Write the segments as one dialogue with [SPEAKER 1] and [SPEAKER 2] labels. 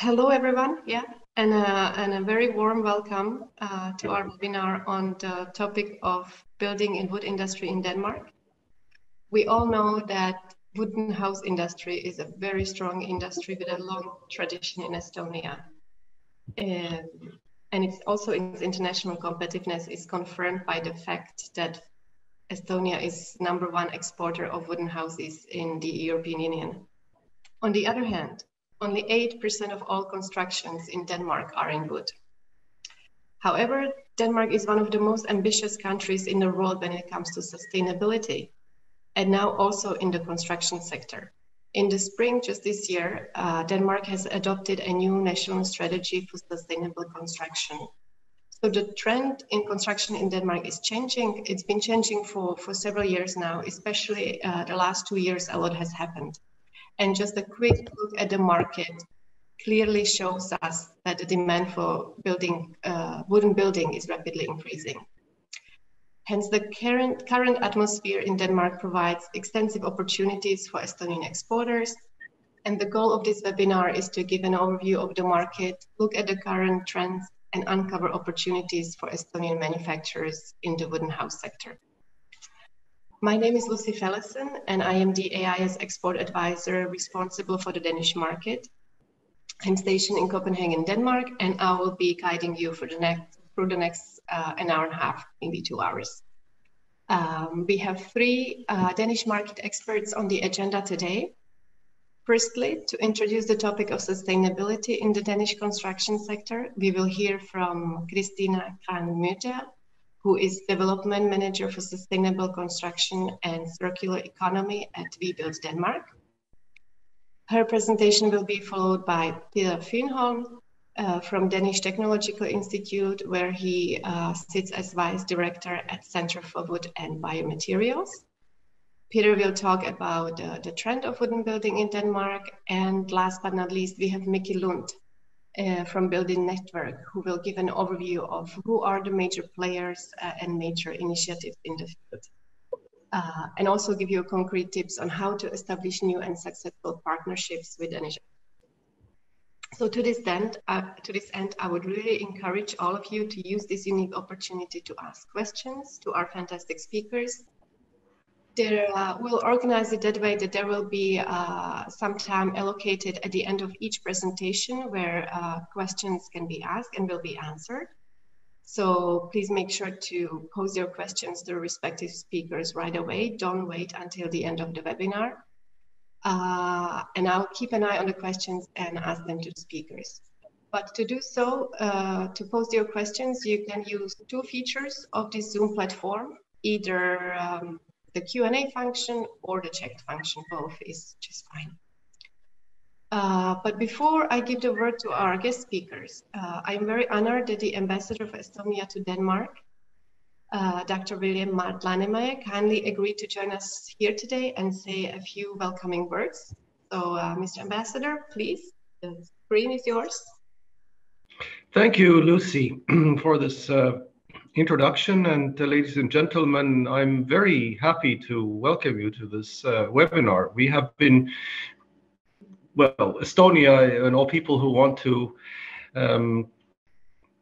[SPEAKER 1] hello, everyone. Yeah, and a, and a very warm welcome uh, to our webinar on the topic of building in wood industry in Denmark. We all know that wooden house industry is a very strong industry with a long tradition in Estonia. Um, and it's also its international competitiveness is confirmed by the fact that Estonia is number one exporter of wooden houses in the European Union. On the other hand, only 8% of all constructions in Denmark are in wood. However, Denmark is one of the most ambitious countries in the world when it comes to sustainability, and now also in the construction sector. In the spring, just this year, uh, Denmark has adopted a new national strategy for sustainable construction. So the trend in construction in Denmark is changing. It's been changing for, for several years now, especially uh, the last two years, a lot has happened. And just a quick look at the market clearly shows us that the demand for building uh, wooden building is rapidly increasing. Hence, the current, current atmosphere in Denmark provides extensive opportunities for Estonian exporters. And the goal of this webinar is to give an overview of the market, look at the current trends, and uncover opportunities for Estonian manufacturers in the wooden house sector. My name is Lucie Fallesen, and I am the EAS export advisor responsible for the Danish market. I'm stationed in Copenhagen, Denmark, and I will be guiding you for the next through the next uh, an hour and a half, maybe two hours. Um, we have three uh, Danish market experts on the agenda today. Firstly, to introduce the topic of sustainability in the Danish construction sector, we will hear from Christina Grann who is Development Manager for Sustainable Construction and Circular Economy at WeBuild Denmark. Her presentation will be followed by Peder Fynholm uh, from Danish Technological Institute, where he uh, sits as Vice Director at Center for Wood and Biomaterials. Peter will talk about uh, the trend of wooden building in Denmark. And last but not least, we have Mickey Lund, uh, from Building Network, who will give an overview of who are the major players uh, and major initiatives in the field. Uh, and also give you concrete tips on how to establish new and successful partnerships with initiatives. So to this end, uh, to this end, I would really encourage all of you to use this unique opportunity to ask questions to our fantastic speakers there uh, we'll organize it that way that there will be uh, some time allocated at the end of each presentation where uh, questions can be asked and will be answered. So please make sure to pose your questions to the respective speakers right away. Don't wait until the end of the webinar. Uh, and I'll keep an eye on the questions and ask them to the speakers. But to do so, uh, to post your questions, you can use two features of this Zoom platform, either um, the Q&A function or the chat function, both is just fine. Uh, but before I give the word to our guest speakers, uh, I am very honored that the Ambassador of Estonia to Denmark, uh, Dr. William Mart kindly agreed to join us here today and say a few welcoming words. So, uh, Mr. Ambassador, please, the screen is yours.
[SPEAKER 2] Thank you, Lucie, for this uh, introduction. And uh, ladies and gentlemen, I'm very happy to welcome you to this uh, webinar. We have been, well, Estonia and all people who want to um,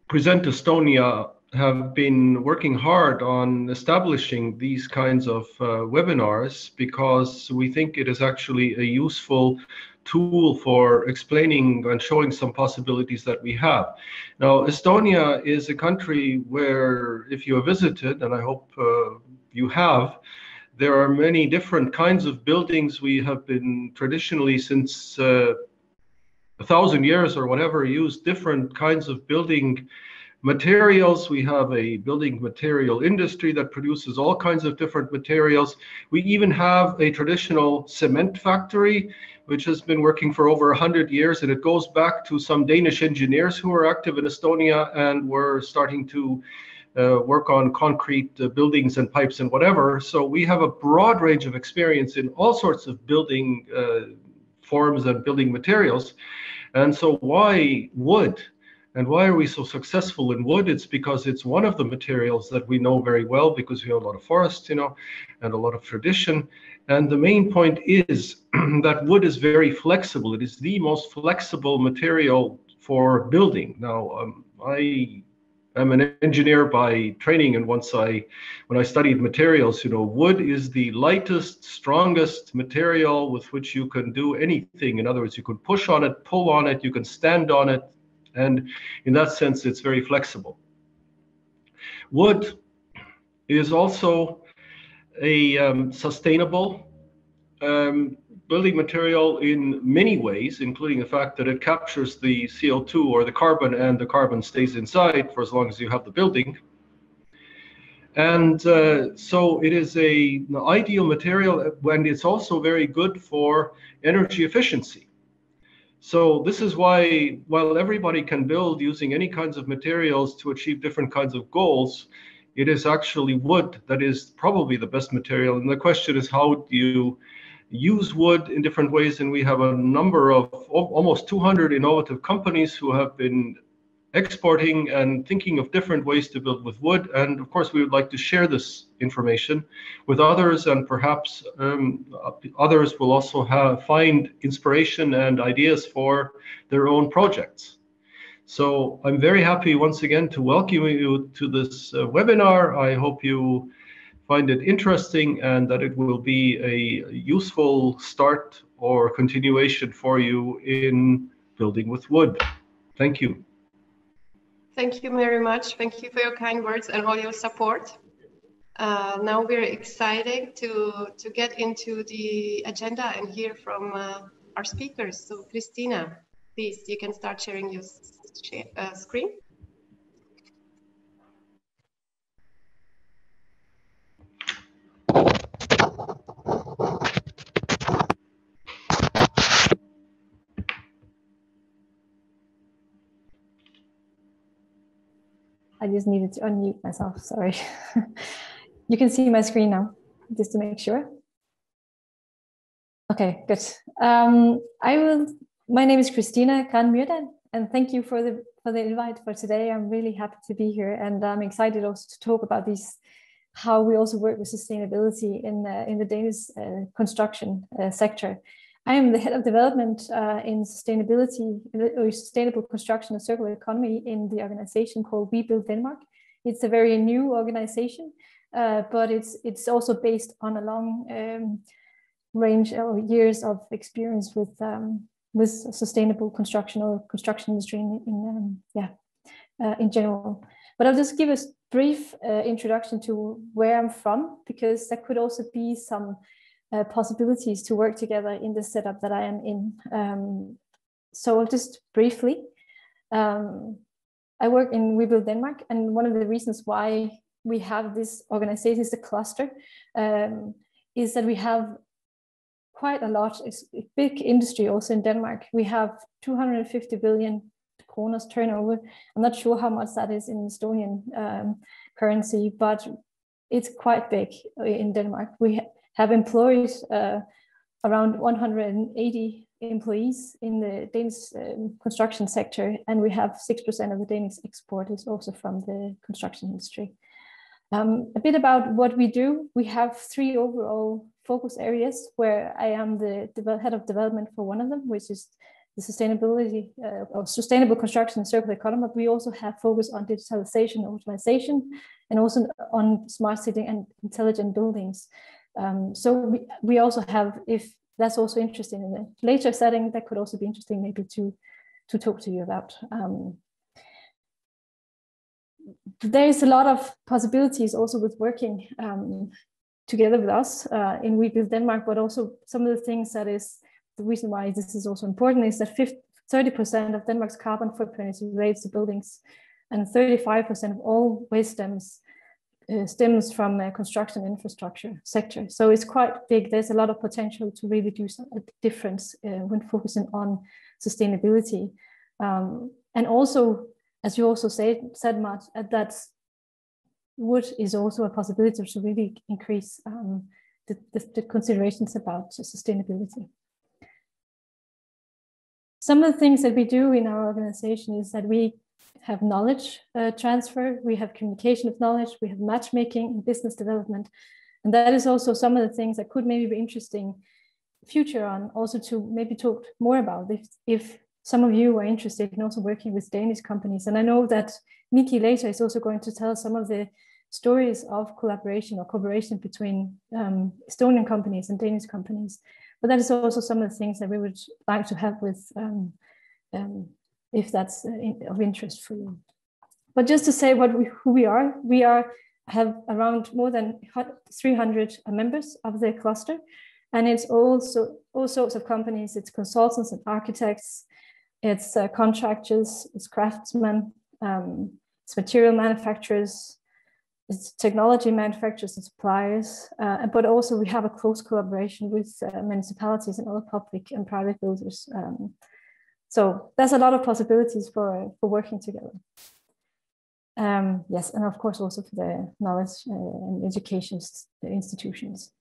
[SPEAKER 2] present Estonia have been working hard on establishing these kinds of uh, webinars because we think it is actually a useful tool for explaining and showing some possibilities that we have. Now, Estonia is a country where, if you have visited, and I hope uh, you have, there are many different kinds of buildings. We have been traditionally, since uh, a thousand years or whatever, used different kinds of building materials. We have a building material industry that produces all kinds of different materials. We even have a traditional cement factory which has been working for over 100 years. And it goes back to some Danish engineers who are active in Estonia and were starting to uh, work on concrete uh, buildings and pipes and whatever. So we have a broad range of experience in all sorts of building uh, forms and building materials. And so why wood? And why are we so successful in wood? It's because it's one of the materials that we know very well because we have a lot of forests, you know, and a lot of tradition. And the main point is that wood is very flexible. It is the most flexible material for building. Now, um, I am an engineer by training, and once I, when I studied materials, you know, wood is the lightest, strongest material with which you can do anything. In other words, you can push on it, pull on it, you can stand on it, and in that sense, it's very flexible. Wood is also a um, sustainable um, building material in many ways, including the fact that it captures the CO2 or the carbon and the carbon stays inside for as long as you have the building. And uh, so it is a, an ideal material and it's also very good for energy efficiency. So this is why, while everybody can build using any kinds of materials to achieve different kinds of goals, it is actually wood that is probably the best material. And the question is, how do you use wood in different ways? And we have a number of almost 200 innovative companies who have been exporting and thinking of different ways to build with wood. And of course, we would like to share this information with others, and perhaps um, others will also have, find inspiration and ideas for their own projects. So I'm very happy once again to welcome you to this uh, webinar. I hope you find it interesting and that it will be a useful start or continuation for you in building with wood. Thank you.
[SPEAKER 1] Thank you very much. Thank you for your kind words and all your support. Uh, now we're excited to, to get into the agenda and hear from uh, our speakers. So Christina, please, you can start sharing your uh, screen.
[SPEAKER 3] I just needed to unmute myself, sorry. you can see my screen now, just to make sure. Okay, good. Um, I will, my name is Christina Grann Myrdal, and thank you for the for the invite for today. I'm really happy to be here, and I'm excited also to talk about these how we also work with sustainability in uh, in the Danish uh, construction uh, sector. I am the head of development uh, in sustainability, or sustainable construction and circular economy in the organization called We Build Denmark. It's a very new organization, uh, but it's it's also based on a long um, range of years of experience with um, with sustainable construction or construction industry in, in um, yeah uh, in general. But I'll just give a brief uh, introduction to where I'm from because there could also be some uh, possibilities to work together in the setup that I am in. Um, so just briefly, um, I work in We Build Denmark, and one of the reasons why we have this organization is the cluster, um, is that we have quite a lot, it's a big industry also in Denmark. We have 250 billion kroners turnover. I'm not sure how much that is in Estonian um, currency, but it's quite big in Denmark. We have employed uh, around 180 employees in the Danish um, construction sector, and we have 6% of the Danish export is also from the construction industry. Um, a bit about what we do. We have three overall focus areas where I am the head of development for one of them, which is the sustainability uh, or sustainable construction and circular economy. But we also have focus on digitalization, automation, and also on smart city and intelligent buildings. Um, so we, we also have, if that's also interesting in a later setting, that could also be interesting maybe to, to talk to you about. Um, there is a lot of possibilities also with working um, together with us uh, in Build Denmark, but also some of the things that is the reason why this is also important is that 50, 30% of Denmark's carbon footprint is related to buildings and 35% of all waste stems uh, stems from a construction infrastructure sector. So it's quite big. There's a lot of potential to really do some difference uh, when focusing on sustainability. Um, and also, as you also said, said Mart, uh, that wood is also a possibility to really increase um, the, the, the considerations about sustainability. Some of the things that we do in our organization is that we have knowledge uh, transfer, we have communication of knowledge, we have matchmaking and business development. And that is also some of the things that could maybe be interesting future on also to maybe talk more about if, if some of you are interested in also working with Danish companies. And I know that Mickey later is also going to tell some of the stories of collaboration or cooperation between um, Estonian companies and Danish companies. But that is also some of the things that we would like to have with, um, um, if that's uh, of interest for you. But just to say what we, who we are, we are have around more than 300 members of the cluster, and it's also all sorts of companies. It's consultants and architects, it's uh, contractors, it's craftsmen, um, it's material manufacturers, it's technology manufacturers and suppliers, uh, but also we have a close collaboration with uh, municipalities and other public and private builders. Um, so there's a lot of possibilities for, for working together. Um, yes, and of course also for the knowledge uh, and education institutions.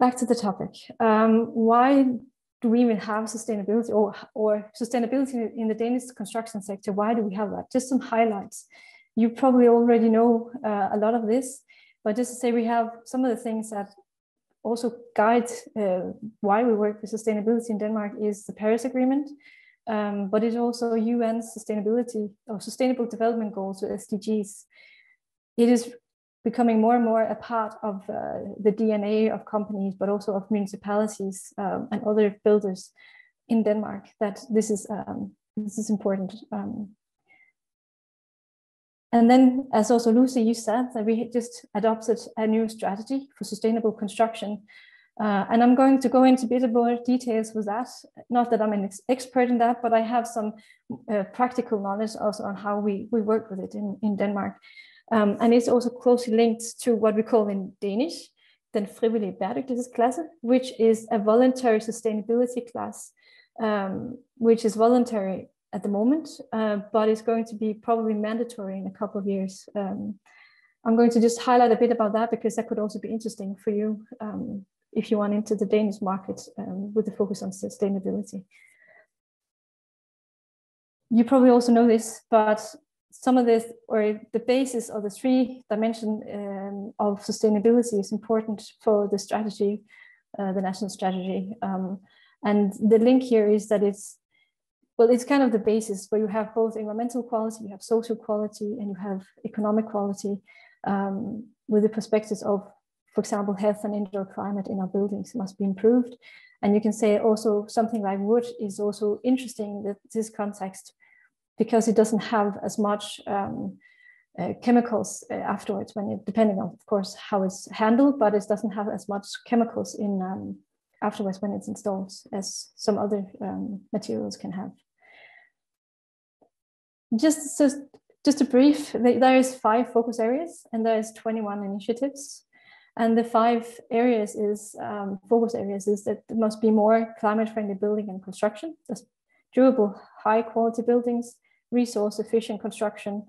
[SPEAKER 3] Back to the topic. Um, why do we even have sustainability or, or sustainability in the Danish construction sector? Why do we have that? Just some highlights. You probably already know uh, a lot of this, but just to say we have some of the things that also guide uh, why we work with sustainability in Denmark is the Paris Agreement, um, but it's also UN sustainability or sustainable development goals or SDGs. It is becoming more and more a part of uh, the DNA of companies, but also of municipalities um, and other builders in Denmark. That this is um, this is important. Um, and then, as also Lucie, you said that we just adopted a new strategy for sustainable construction. Uh, and I'm going to go into a bit more details with that. Not that I'm an ex expert in that, but I have some uh, practical knowledge also on how we, we work with it in, in Denmark. Um, and it's also closely linked to what we call in Danish, den frivillige bæredygtighedsklasse, which is a voluntary sustainability class, um, which is voluntary at the moment, uh, but is going to be probably mandatory in a couple of years. Um, I'm going to just highlight a bit about that because that could also be interesting for you um, if you want into the Danish market um, with the focus on sustainability. You probably also know this, but some of this or the basis of the three dimension um, of sustainability is important for the strategy, uh, the national strategy. Um, and the link here is that it's, well, it's kind of the basis where you have both environmental quality, you have social quality, and you have economic quality um, with the perspectives of, for example, health and indoor climate in our buildings must be improved. And you can say also something like wood is also interesting in this context because it doesn't have as much um, uh, chemicals uh, afterwards when it, depending on, of course, how it's handled, but it doesn't have as much chemicals in um, afterwards when it's installed as some other um, materials can have. Just so, just a brief, there is five focus areas and there is 21 initiatives. And the five areas is um, focus areas is that there must be more climate friendly building and construction, durable, high quality buildings, resource efficient construction,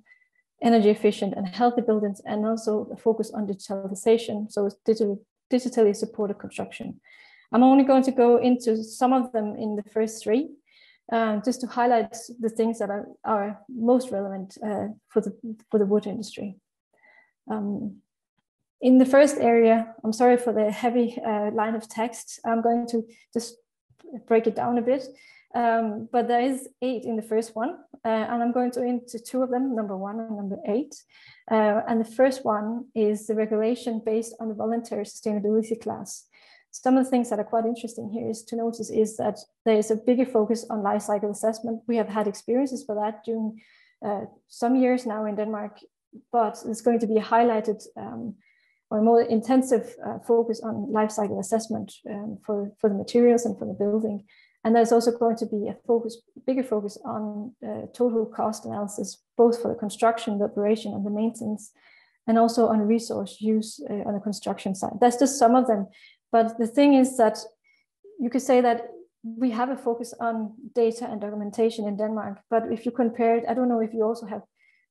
[SPEAKER 3] energy efficient and healthy buildings, and also a focus on digitalization, so digital, digitally supported construction. I'm only going to go into some of them in the first three, uh, just to highlight the things that are, are most relevant uh, for, the, for the wood industry. Um, in the first area, I'm sorry for the heavy uh, line of text. I'm going to just break it down a bit. Um, but there is eight in the first one, uh, and I'm going to into two of them, number one and number eight. Uh, and the first one is the regulation based on the voluntary sustainability class. Some of the things that are quite interesting here is to notice is that there is a bigger focus on life cycle assessment. We have had experiences for that during uh, some years now in Denmark, but it's going to be highlighted um, or more intensive uh, focus on life cycle assessment um, for, for the materials and for the building. And there's also going to be a focus, bigger focus on uh, total cost analysis, both for the construction, the operation, and the maintenance, and also on resource use uh, on the construction side. That's just some of them. But the thing is that you could say that we have a focus on data and documentation in Denmark. But if you compare it, I don't know if you also have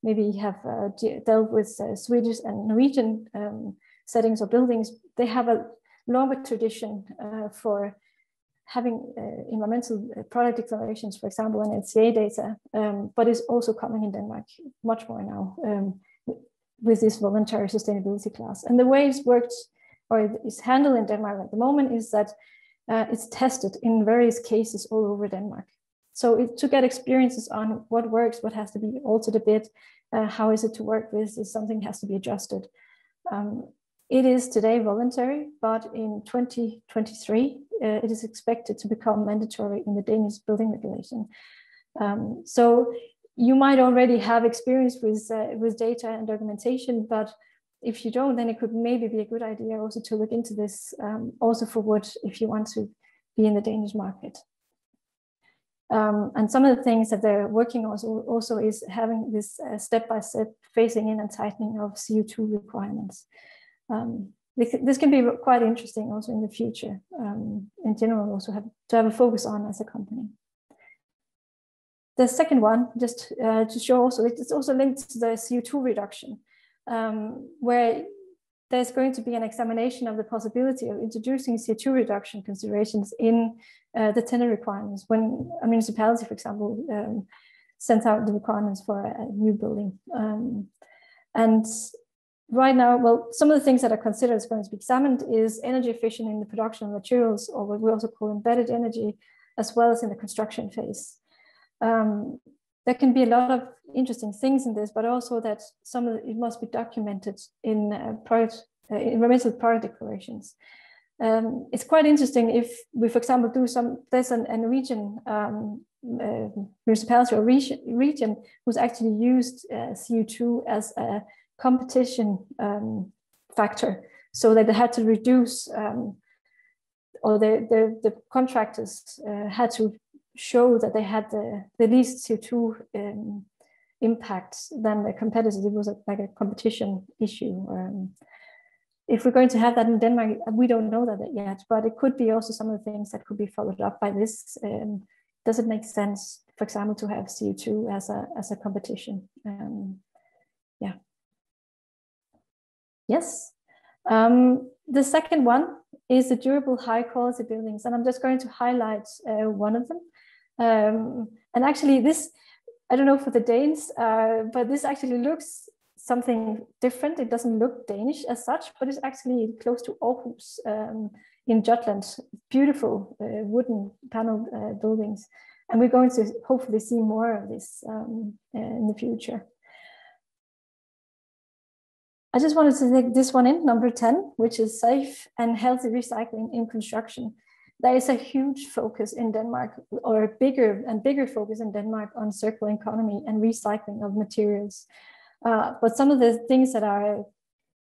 [SPEAKER 3] maybe have uh, dealt with uh, Swedish and Norwegian um, settings or buildings. They have a longer tradition uh, for having uh, environmental uh, product declarations, for example, and LCA data, um, but is also coming in Denmark much more now. Um, with this voluntary sustainability class. And the way it's worked or is handled in Denmark at the moment is that uh, it's tested in various cases all over Denmark. So it, to get experiences on what works, what has to be altered a bit, uh, how is it to work with, is something has to be adjusted. Um, it is today voluntary, but in 2023, uh, it is expected to become mandatory in the Danish building regulation. Um, so you might already have experience with, uh, with data and documentation, but if you don't, then it could maybe be a good idea also to look into this um, also for wood if you want to be in the Danish market. Um, and some of the things that they're working on also, also is having this uh, step-by-step -step phasing in and tightening of CO2 requirements. Um, this can be quite interesting also in the future. Um, in general, also have to have a focus on as a company. The second one, just uh, to show also, it's also linked to the CO2 reduction, um, where there's going to be an examination of the possibility of introducing CO2 reduction considerations in uh, the tender requirements when a municipality, for example, um, sends out the requirements for a, new building. Um, and right now, well, some of the things that are considered as going to be examined is energy efficient in the production of materials, or what we also call embedded energy, as well as in the construction phase. Um, there can be a lot of interesting things in this, but also that some of it must be documented in uh, uh, environmental product declarations. Um, it's quite interesting if we, for example, do some, there's an, a region, um, uh, municipality or region, region who's actually used uh, CO2 as a competition um, factor so that they had to reduce um, or the, the, the contractors uh, had to show that they had the, the least CO2 um, impact than the competitors. It was a, like a competition issue. Um, if we're going to have that in Denmark, we don't know that yet, but it could be also some of the things that could be followed up by this. Um, does it make sense, for example, to have CO2 as a, as a competition? Um, yeah. Yes. Um, the second one is the durable high quality buildings. And I'm just going to highlight uh, one of them. Um, and actually this, I don't know for the Danes, uh, but this actually looks something different. It doesn't look Danish as such, but it's actually close to Aarhus um, in Jutland. Beautiful uh, wooden panel uh, buildings. And we're going to hopefully see more of this um, uh, in the future. I just wanted to take this one in, number 10, which is safe and healthy recycling in construction. There is a huge focus in Denmark, or a bigger and bigger focus in Denmark on circular economy and recycling of materials. Uh, but some of the things that are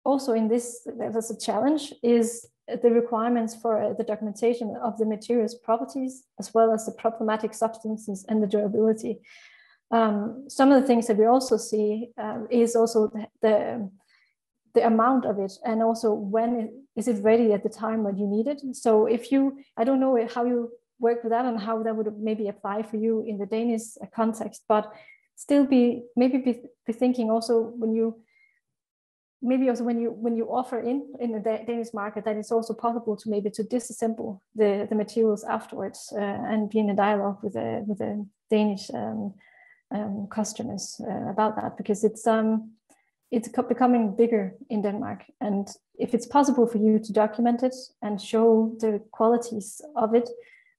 [SPEAKER 3] also in this, as a challenge, is the requirements for the documentation of the materials properties, as well as the problematic substances and the durability. Um, some of the things that we also see uh, is also the, the the amount of it and also when it, is it ready at the time when you need it? So if you i don't know how you work with that and how that would maybe apply for you in the danish context but still be maybe be, be thinking also when you maybe also when you when you offer in in the danish market that it's also possible to maybe to disassemble the the materials afterwards uh, and be in a dialogue with the with the danish um, um, customers uh, about that because it's um it's becoming bigger in Denmark. And if it's possible for you to document it and show the qualities of it,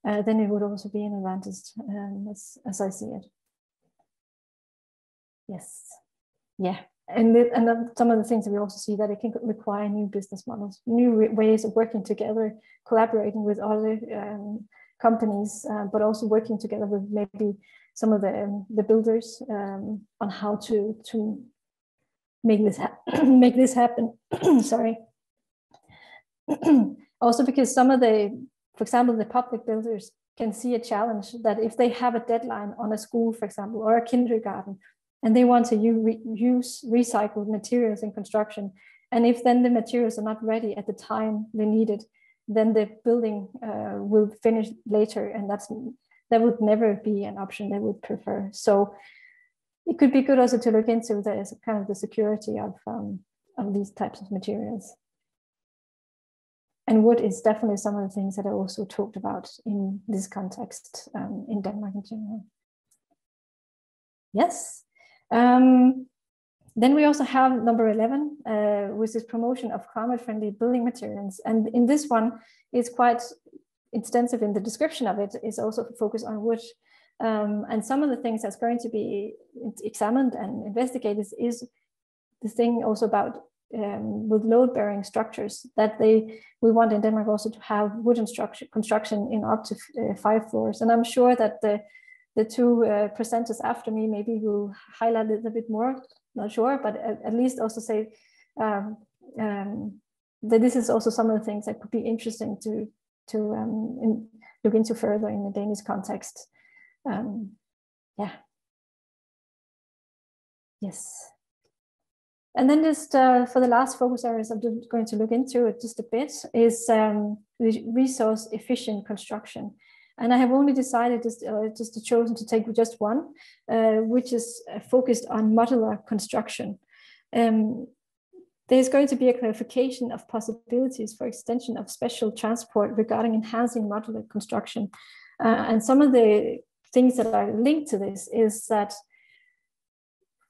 [SPEAKER 3] uh, then it would also be an advantage um, as, as I see it. Yes. Yeah. And, the, and some of the things that we also see that it can require new business models, new ways of working together, collaborating with other um, companies, uh, but also working together with maybe some of the, um, the builders um, on how to, to make this make this happen. Sorry. also because some of the, for example, the public builders can see a challenge that if they have a deadline on a school, for example, or a kindergarten, and they want to use recycled materials in construction, and if then the materials are not ready at the time they needed, then the building uh, will finish later, and that's that would never be an option they would prefer. So it could be good also to look into the kind of the security of um, of these types of materials. And wood is definitely some of the things that I also talked about in this context um, in Denmark in general. Yes. Um, then we also have number 11, uh, which is promotion of climate-friendly building materials. And in this one, it's quite extensive in the description of it, is also focused on wood. Um, and some of the things that's going to be examined and investigated is the thing also about um, with load-bearing structures that they we want in Denmark also to have wooden structure construction in up to uh, five floors. And I'm sure that the the two uh, presenters after me maybe will highlight it a bit more. Not sure, but at, at least also say um, um, that this is also some of the things that could be interesting to to um, in, look into further in the Danish context. Um, yeah. Yes. And then just uh, for the last focus areas I'm going to look into it just a bit is um, resource efficient construction. And I have only decided just, uh, just chosen to take just one, uh, which is uh, focused on modular construction. Um, there's going to be a clarification of possibilities for extension of special transport regarding enhancing modular construction. Uh, and some of the things that are linked to this is that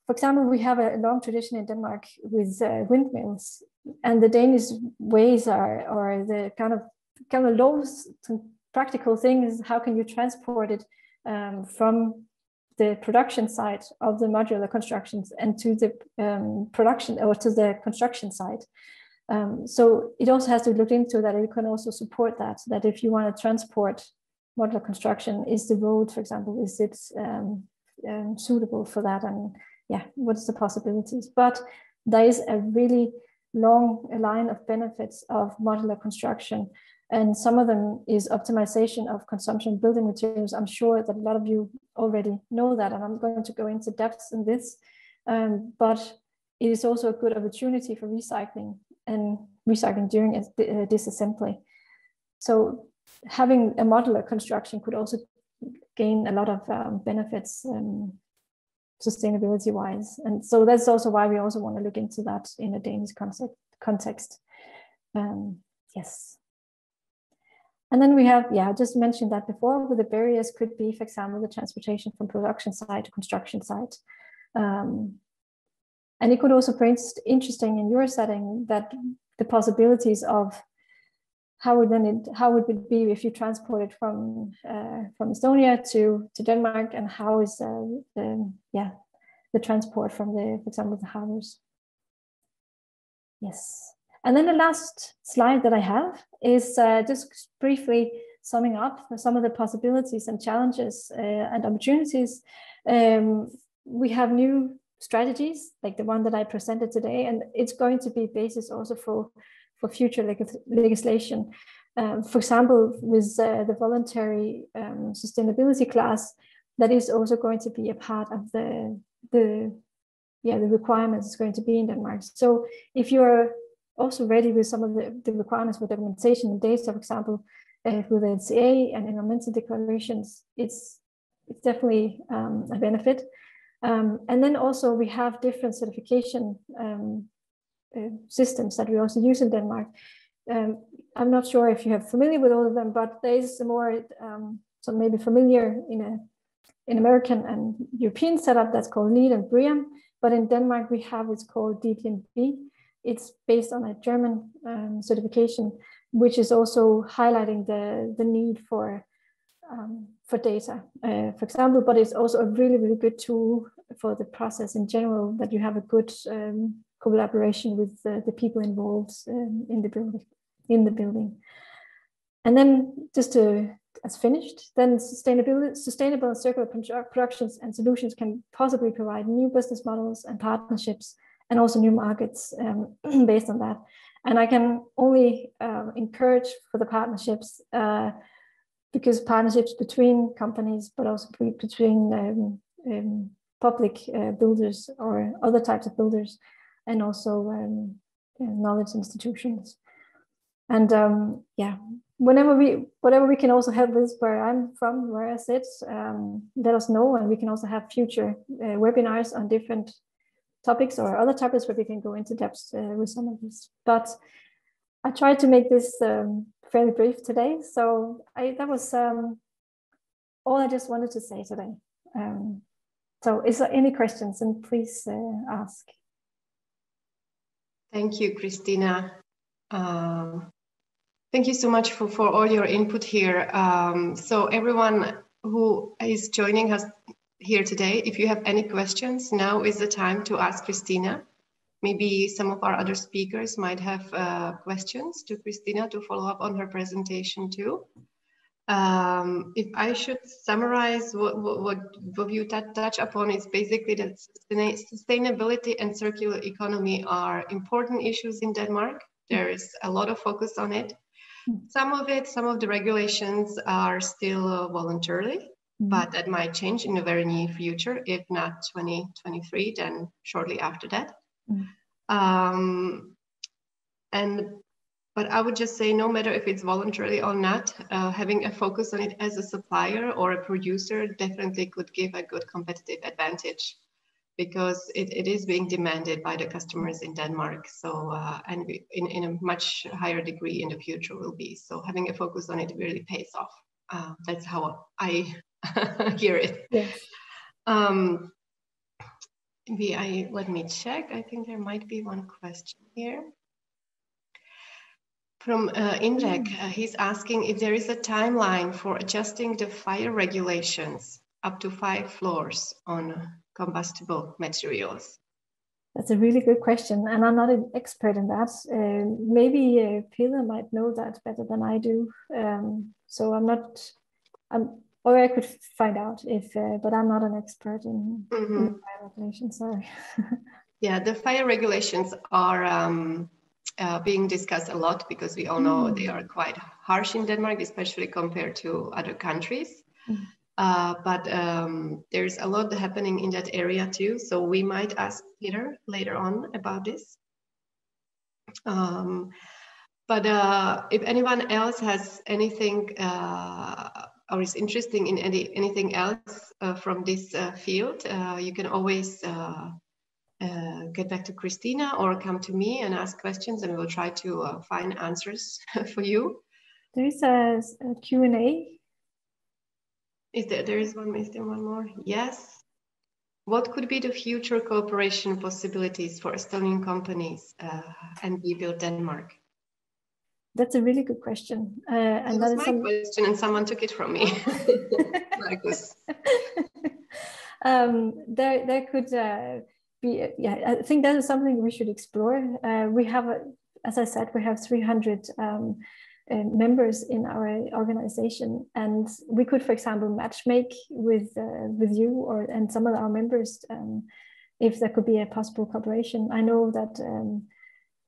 [SPEAKER 3] for example, we have a long tradition in Denmark with uh, windmills, and the Danish ways are, or the kind of kind of laws, practical thing is how can you transport it um, from the production side of the modular constructions and to the um, production or to the construction side. Um, so it also has to look into that. It can also support that. That if you want to transport modular construction, is the road, for example, is it um, um, suitable for that? And yeah, what's the possibilities? But there is a really long line of benefits of modular construction. And some of them is optimization of consumption building materials. I'm sure that a lot of you already know that, and I'm going to go into depths in this. Um, but it is also a good opportunity for recycling and recycling during a disassembly. So having a modular construction could also gain a lot of um, benefits um, sustainability wise. And so that's also why we also want to look into that in a Danish concept, context. Um, yes. And then we have, yeah, I just mentioned that before, where the barriers could be, for example, the transportation from production site to construction site. Um, and it could also be interesting in your setting that the possibilities of how would then it how would it be if you transport it from uh, from Estonia to to Denmark, and how is uh, the yeah the transport from the for example the harbors? Yes, and then the last slide that I have is uh, just briefly summing up some of the possibilities and challenges uh, and opportunities. Um, we have new strategies like the one that I presented today, and it's going to be basis also for for future leg legislation. Um, for example, with uh, the voluntary um, sustainability class, that is also going to be a part of the the yeah the requirements is going to be in Denmark. So if you're also ready with some of the, the requirements for documentation and data, for example, uh, with LCA and environmental declarations, it's it's definitely um, a benefit. Um, and then also we have different certification um, systems that we also use in Denmark. Um, I'm not sure if you have familiar with all of them, but there is a more um, some maybe familiar in a in American and European setup that's called LEED and BREEAM. But in Denmark, we have it's called DGNB. It's based on a German um, certification, which is also highlighting the, the need for um, for data, uh, for example, but it's also a really, really good tool for the process in general that you have a good um, collaboration with the, the people involved um, in the building. In the building, and then just to as finished, then sustainability, sustainable and circular productions and solutions can possibly provide new business models and partnerships, and also new markets um, based on that. And I can only uh, encourage for the partnerships uh, because partnerships between companies, but also between um, um, public uh, builders or other types of builders and also um, knowledge institutions. And um, yeah, whenever we, whatever we can also help with where I'm from, where I sit, um, let us know, and we can also have future uh, webinars on different topics or other topics where we can go into depth uh, with some of this. But I tried to make this um, fairly brief today, so I, that was um, all I just wanted to say today. Um, so, is there any questions? And please uh, ask.
[SPEAKER 1] Thank you, Christina. Um, thank you so much for, for all your input here. Um, so everyone who is joining us here today, if you have any questions, now is the time to ask Christina. Maybe some of our other speakers might have uh, questions to Christina to follow up on her presentation too. Um, if I should summarize what, what, what you touch upon is basically that sustainability and circular economy are important issues in Denmark. There is a lot of focus on it. Some of it, some of the regulations are still uh, voluntarily, mm-hmm. but that might change in the very near future. If not 2023, then shortly after that. Mm-hmm. Um, and but I would just say, no matter if it's voluntarily or not, uh, having a focus on it as a supplier or a producer definitely could give a good competitive advantage because it, it is being demanded by the customers in Denmark. So, uh, and in, in a much higher degree in the future will be. So having a focus on it really pays off. Uh, that's how I hear it. Yes. Um, I, let me check. I think there might be one question here. From uh, Indrek, uh, he's asking if there is a timeline for adjusting the fire regulations up to five floors on combustible materials?
[SPEAKER 3] That's a really good question, and I'm not an expert in that. Uh, maybe uh, Peder might know that better than I do. Um, so I'm not. I'm, or I could find out if, uh, but I'm not an expert in, mm-hmm. in fire regulations. Sorry.
[SPEAKER 1] yeah, the fire regulations are. Um, uh, being discussed a lot because we all know mm. they are quite harsh in Denmark, especially compared to other countries. Mm. Uh, but um, there's a lot happening in that area too. So we might ask Peder later on about this. Um, but uh, if anyone else has anything uh, or is interested in any, anything else uh, from this uh, field, you can always uh, get back to Christina or come to me and ask questions and we'll try to uh, find answers for you.
[SPEAKER 3] There is a, a Q&A.
[SPEAKER 1] Is there, there is one, is there one more? Yes. What could be the future cooperation possibilities for Estonian companies uh, and Build Denmark?
[SPEAKER 3] That's a really good question. Uh,
[SPEAKER 1] and that, that is my question and someone took it from me. Marcus.
[SPEAKER 3] um, there, there could uh, be, yeah, I think that is something we should explore. Uh, we have, a, as I said, we have 300 um, uh, members in our organization, and we could, for example, matchmake with uh, with you or and some of our members um, if there could be a possible cooperation. I know that, um,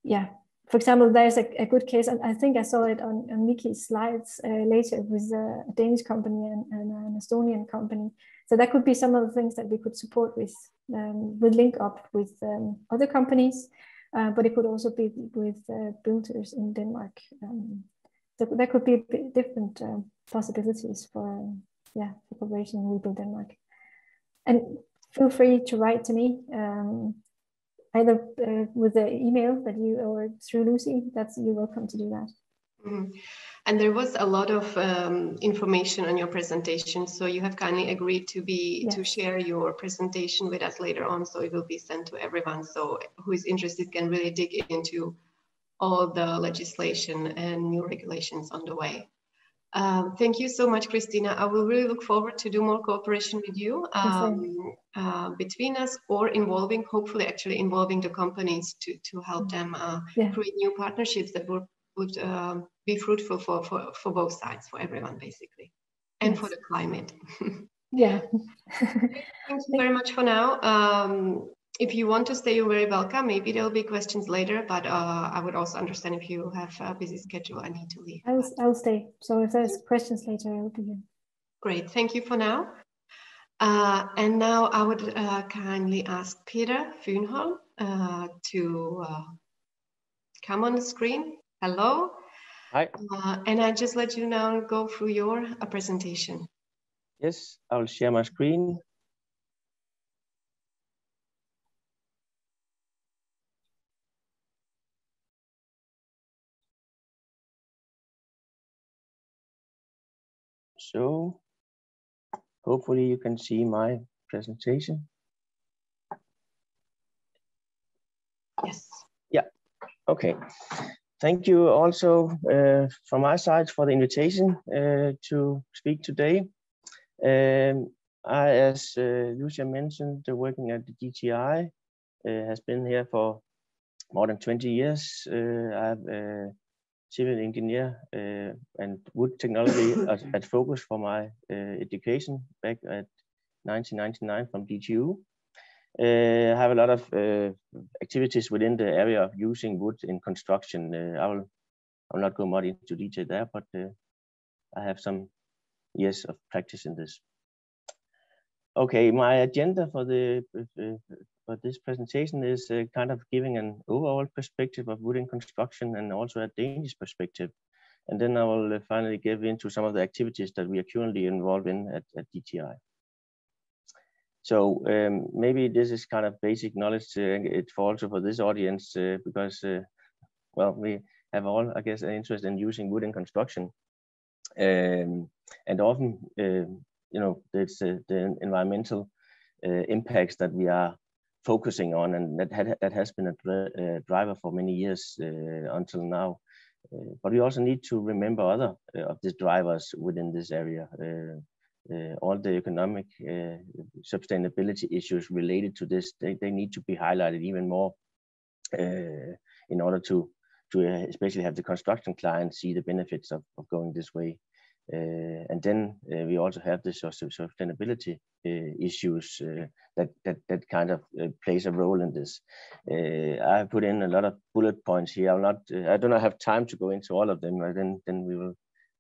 [SPEAKER 3] yeah, for example, there's a, a, good case, and I think I saw it on, on Mickey's slides uh, later with a Danish company and, and, an Estonian company. So that could be some of the things that we could support with, um, link up with um, other companies, uh, but it could also be with uh, builders in Denmark. Um, so there could be different uh, possibilities for, yeah, for cooperation in We Build Denmark. And feel free to write to me. Um, either uh, with the email that you or through Lucie, that's you're welcome to do that.
[SPEAKER 1] Mm-hmm. And there was a lot of um, information on your presentation, so you have kindly agreed to be yes. to share your presentation with us later on, so it will be sent to everyone. So who is interested can really dig into all the legislation and new regulations on the way. Um, thank you so much, Christina. I will really look forward to do more cooperation with you um, uh, between us or involving, hopefully actually involving the companies to, to help them uh, yeah. create new partnerships that would, would uh, be fruitful for, for, for both sides, for everyone basically, and yes. for the climate.
[SPEAKER 3] yeah.
[SPEAKER 1] Thank you very much for now. Um, if you want to stay, you're very welcome. Maybe there'll be questions later, but uh, I would also understand if you have a busy schedule, I need to leave.
[SPEAKER 3] I'll, I'll stay. So if there's questions later, I'll be here.
[SPEAKER 1] Great, thank you for now. Uh, and now I would uh, kindly ask Peder Fynholm uh, to uh, come on the screen. Hello.
[SPEAKER 4] Hi.
[SPEAKER 1] Uh, and I just let you now go through your presentation.
[SPEAKER 4] Yes, I'll share my screen. So hopefully you can see my presentation.
[SPEAKER 1] Yes.
[SPEAKER 4] Yeah, Okay. Thank you also uh, from my side for the invitation uh, to speak today. Um, I, as uh, Lucia mentioned, working at the DTI, uh, has been here for more than 20 years. Uh, a civil engineer uh, and wood technology at, at, focus for my education back at 1999 from DTU. Uh, I have a lot of uh, activities within the area of using wood in construction. Uh, I will I will not go much into detail there, but I have some years of practice in this. Okay, my agenda for the for this presentation is uh, kind of giving an overall perspective of wood in construction and also a Danish perspective. And then I will uh, finally give into some of the activities that we are currently involved in at, at DTI. So um, maybe this is kind of basic knowledge uh, it for also for this audience uh, because, uh, well, we have all, I guess, an interest in using wood in construction. Um, and often, uh, you know, it's uh, the environmental uh, impacts that we are focusing on, and that, had, that has been a, driver for many years until now. but we also need to remember other of these drivers within this area uh, all the economic uh, sustainability issues related to this, they, they need to be highlighted even more uh, in order to, to especially have the construction clients see the benefits of, of going this way. Uh, and then uh, we also have the sustainability uh, issues that, that that kind of plays a role in this. I put in a lot of bullet points here. I'll not. I do not have time to go into all of them. Then then we will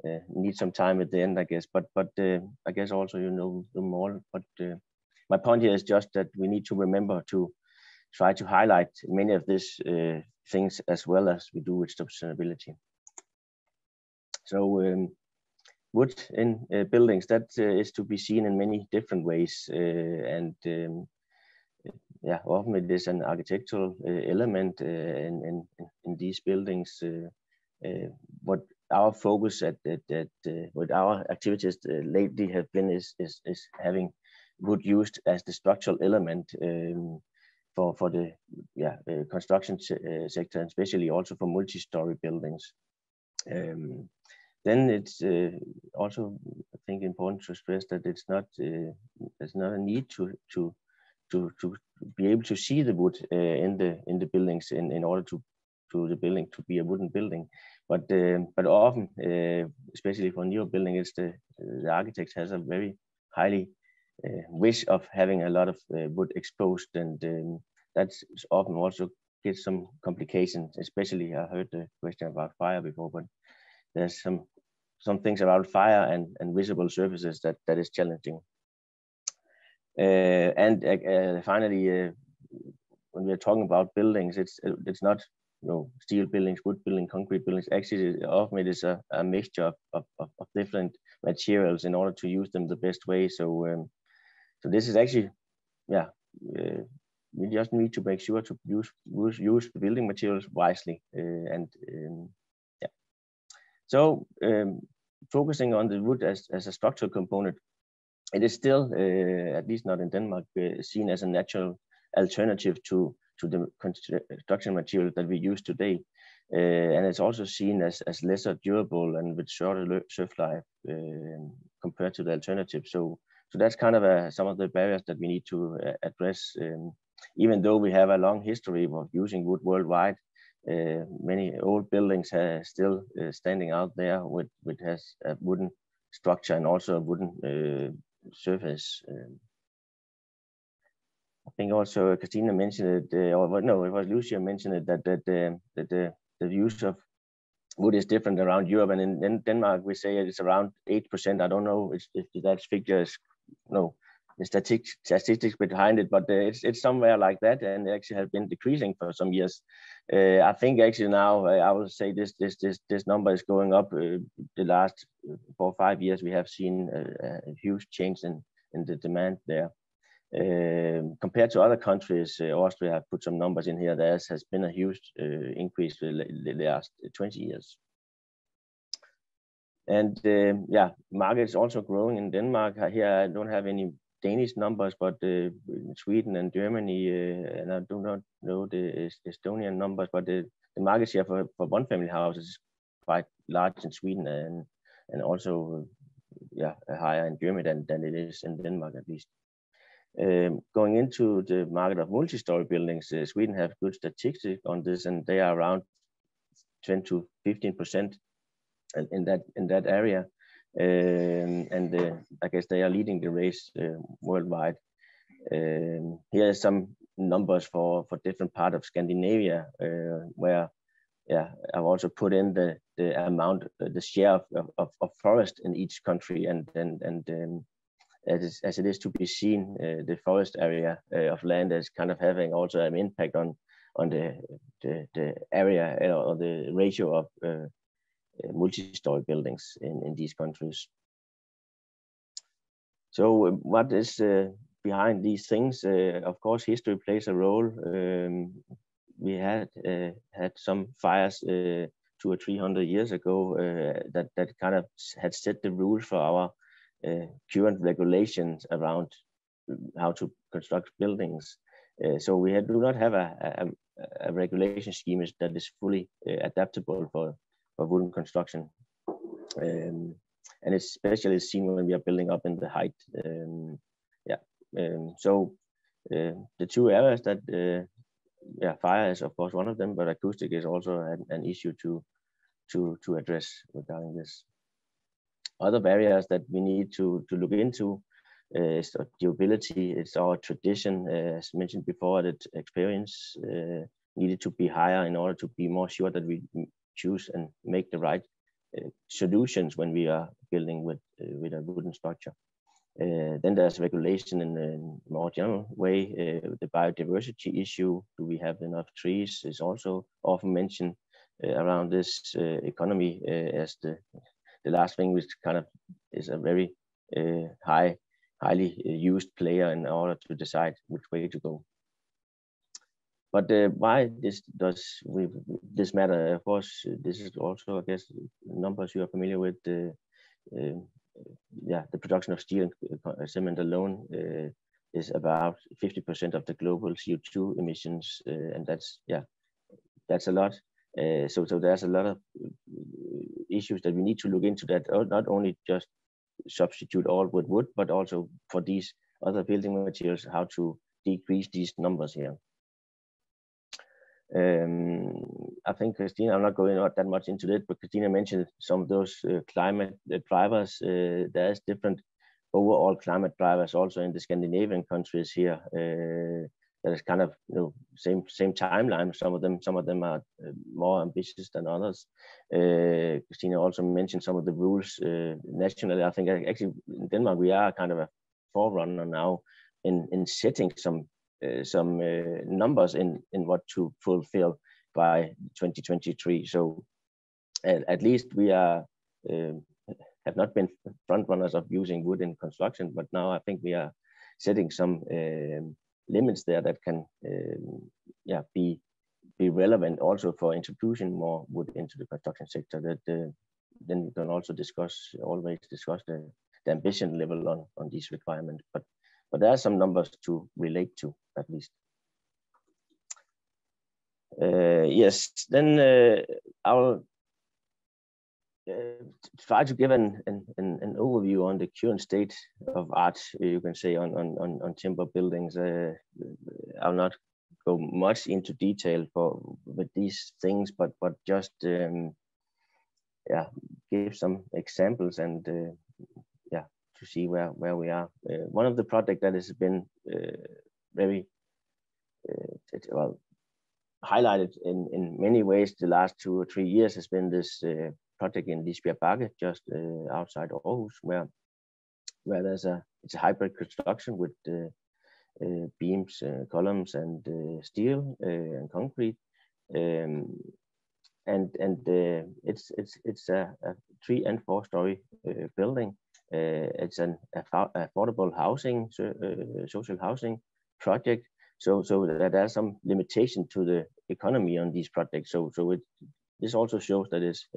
[SPEAKER 4] uh, need some time at the end, I guess. But but uh, I guess also you know them all. But uh, my point here is just that we need to remember to try to highlight many of these uh, things as well as we do with sustainability. So um, wood in uh, buildings that uh, is to be seen in many different ways, and um, yeah, often it is an architectural element in, in in these buildings. what our focus at, at, at uh, with our activities uh, lately have been is, is, is having wood used as the structural element um, for for the yeah uh, construction se uh, sector, and especially also for multi-story buildings. Um, then it's uh, also I think important to stress that it's not uh, there's not a need to to to to be able to see the wood in the in the buildings in in order to to the building to be a wooden building. But uh, but often, uh, especially for new building, it's the the architect has a very highly uh, wish of having a lot of wood exposed, and um, that's often also gets some complications. Especially, I heard the question about fire before, but there's some some things about fire and, and visible surfaces that, that is challenging. Uh, and uh, finally, uh, when we're talking about buildings, it's it's not you know, steel buildings, wood building, concrete buildings. Actually, often it is a, a mixture of, of, of, different materials in order to use them the best way. So, um, so this is actually, yeah, uh, we just need to make sure to use use, use the building materials wisely. Uh, and um, yeah, so um, focusing on the wood as, as a structural component, it is still, uh, at least not in Denmark, uh, seen as a natural alternative to to the construction material that we use today. Uh, and it's also seen as, as lesser durable and with shorter life uh, compared to the alternative. So, so that's kind of a, some of the barriers that we need to uh, address. Um, even though we have a long history of using wood worldwide, uh, many old buildings are still uh, standing out there with, with has a wooden structure and also a wooden uh, surface. Um, think also Christina mentioned it, uh, or no, it was Lucia mentioned it that that, uh, that the, the use of wood is different around Europe, and in, in Denmark we say it's around eight percent. I don't know if, if that figure is no the statistics statistics behind it, but uh, it's it's somewhere like that, and it actually has been decreasing for some years. Uh, I think actually now uh, I will say this this this this number is going up. Uh, the last four or five years we have seen a, a huge change in in the demand there. Compared to other countries, uh, Austria have put some numbers in here. There has been a huge uh, increase the, the last 20 years. And um, yeah, market is also growing in Denmark. Here I don't have any Danish numbers, but uh, in Sweden and Germany, uh, and I do not know the Estonian numbers, but the, the market share for, for one family houses is quite large in Sweden and and also yeah higher in Germany than, than it is in Denmark at least. Um, going into the market of multi-story buildings, uh, Sweden have good statistics on this, and they are around 10 to 15 percent in that in that area, um, and uh, I guess they are leading the race uh, worldwide. Um, here are some numbers for for different part of Scandinavia, uh, where yeah, I've also put in the the amount, uh, the share of, of, of forest in each country, and and and um, as, it is to be seen, uh, the forest area uh, of land is kind of having also an impact on on the the, the area uh, or the ratio of uh, uh, multi-story buildings in in these countries. So what is behind these things? of course, history plays a role. Um, we had had some fires two or three hundred years ago that that kind of had set the rules for our uh, current regulations around how to construct buildings. Uh, so we have, do not have a, a, a, regulation scheme that is fully uh, adaptable for, for wooden construction. Um, and it's especially seen when we are building up in the height. Um, yeah. Um, so uh, the two areas that, uh, yeah, fire is of course one of them, but acoustic is also an, an issue to to to address regarding this other barriers that we need to, to look into uh, is durability, it's our tradition, uh, as mentioned before, that experience uh, needed to be higher in order to be more sure that we choose and make the right uh, solutions when we are building with, uh, with a wooden structure. Uh, then there's regulation in a more general way. the biodiversity issue, do we have enough trees, is also often mentioned around this economy as the the last thing which kind of is a very uh, high, highly uh, used player in order to decide which way to go. But uh, why this does we, this matter? Of course, this is also, I guess, numbers you are familiar with. Uh, uh, yeah, the production of steel and uh, cement alone is about 50% of the global CO2 emissions, and that's yeah, that's a lot. Uh, so, so there's a lot of issues that we need to look into that uh, not only just substitute all with wood, but also for these other building materials, how to decrease these numbers here. Um, I think Christina, I'm not going not that much into it, but Christina mentioned some of those uh, climate uh, drivers. Uh, there's different overall climate drivers also in the Scandinavian countries here. Uh, that is kind of you know same same timeline. Some of them some of them are uh, more ambitious than others. Uh, Christina also mentioned some of the rules uh, nationally. I think uh, actually in Denmark we are kind of a forerunner now in in setting some uh, some uh, numbers in in what to fulfill by 2023. So at, at least we are have not been front runners of using wood in construction, but now I think we are setting some um, limits there that can um, yeah be be relevant also for introducing more wood into the construction sector that uh, then we can also discuss always discuss the, the ambition level on on these requirements. But but there are some numbers to relate to at least. Uh, yes then uh, i'll uh, try to give an, an, an, overview on the current state of art, you can say, on, on, on timber buildings. Uh, I'll not go much into detail for with these things, but but just um, yeah, give some examples and uh, yeah, to see where where we are. Uh, one of the projects that has been uh, very uh, well highlighted in in many ways the last two or three years has been this project in Lisbjerg just uh, outside Aarhus, where where there's a it's a hybrid construction with uh, uh, beams, columns, and steel and concrete. Um, and and it's it's it's a, a three and four story building. it's an affordable housing, social housing project so so there are some limitation to the economy on these projects so so it this also shows that it's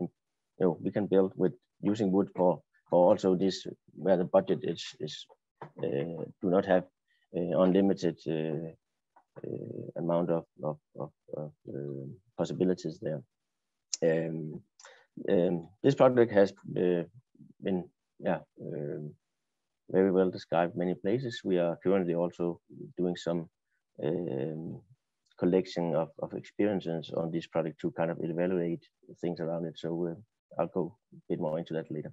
[SPEAKER 4] you know we can build with using wood for for also this where the budget is is uh, do not have uh, unlimited uh, amount of, of, of, of possibilities there. Um, um, this project has been yeah um, very well described many places. We are currently also doing some um, collection of, of experiences on this project to kind of evaluate things around it. So uh, I'll go a bit more into that later.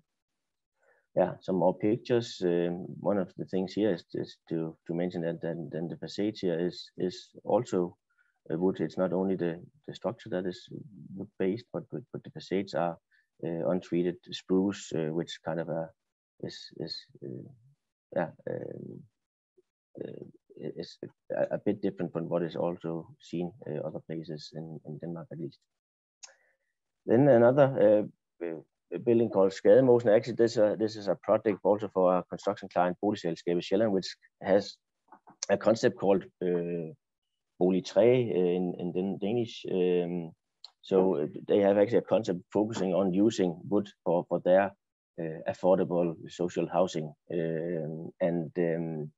[SPEAKER 4] Yeah, some more pictures. Um, one of the things here is, is to, to mention that then, then the facade here is, is also uh, wood. It's not only the, the structure that is wood based, but, but, but the facades are uh, untreated spruce, uh, which kind of a, is, is uh, yeah, um, uh, is a, a, bit different from what is also seen uh, other places in, in Denmark at least. Then another uh, building called Skademosen. Actually, this, uh, this is a project also for a construction client, Boligselskabet Sjælland, which has a concept called uh, Bolig 3 uh, in, in Danish. Um, so they have actually a concept focusing on using wood for, for their uh, affordable social housing. Um, and um,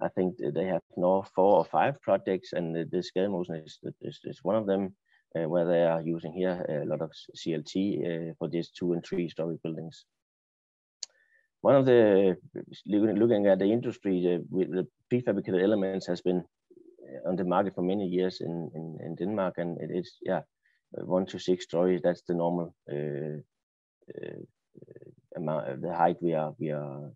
[SPEAKER 4] I think they have now four or five projects, and the Skademosen is, is, is one of them, uh, where they are using here a lot of CLT uh, for these two and three story buildings. One of the, looking at the industry, the, the prefabricated elements has been on the market for many years in, in, in Denmark, and it is, yeah, one to six stories, that's the normal uh, uh, amount, the height we are, we are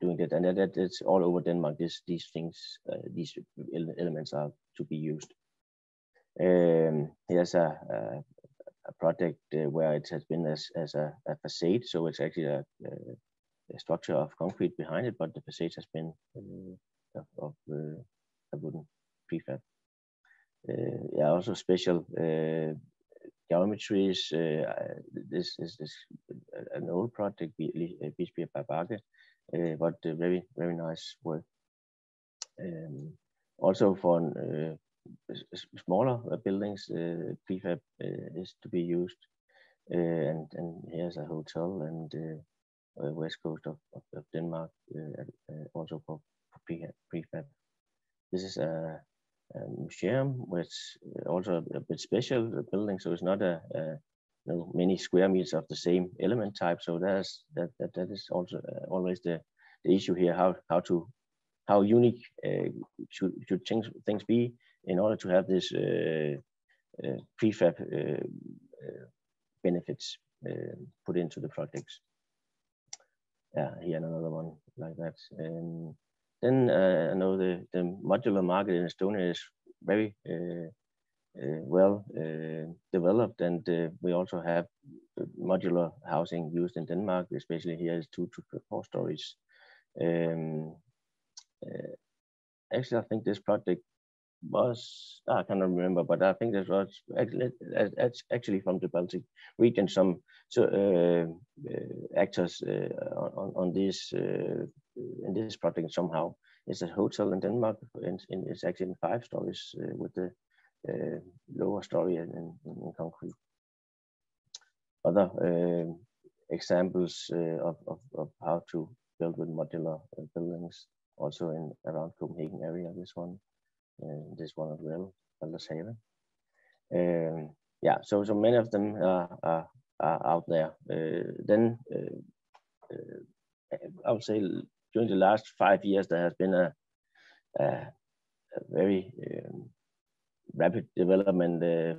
[SPEAKER 4] doing that, and that, that it's all over Denmark. This, these things, uh, these elements are to be used. Um, here's a, a, a project uh, where it has been as, as a, a facade, so it's actually a, a, structure of concrete behind it, but the facade has been uh, of, of uh, a wooden prefab. Uh, yeah, also special uh, geometries. this is this an old project, Bispebjerg Bakke, uh, but uh, very very nice work. Um, also for uh, smaller uh, buildings, uh, prefab uh, is to be used, and and here's a hotel and west coast of, of, of Denmark, also for, prefab. This is a, a museum, which also a, a bit special building, so it's not a, a you know, many square meters of the same element type. So that's that that, that is also uh, always the, the issue here. How how to how unique uh, should should things things be in order to have this uh, uh prefab uh, benefits put into the projects. Yeah, here another one like that. Um, then I know the the modular market in Estonia is very uh, well uh, developed, and uh, we also have modular housing used in Denmark, especially here is two to four stories. Um, actually, I think this project was I cannot remember, but I think this was actually from the Baltic region. Some so, uh, uh, actors uh, on, on this in this project somehow. It's a hotel in Denmark, and, it's actually in five stories with the uh, lower story in, in, in concrete. Other uh, examples uh, of, of, of, how to build with modular buildings also in around Copenhagen area, this one, this one as well, Aldershave. Um, yeah, so, so many of them are, are, are out there. then I would say during the last five years, there has been a, a, a very um, rapid development uh,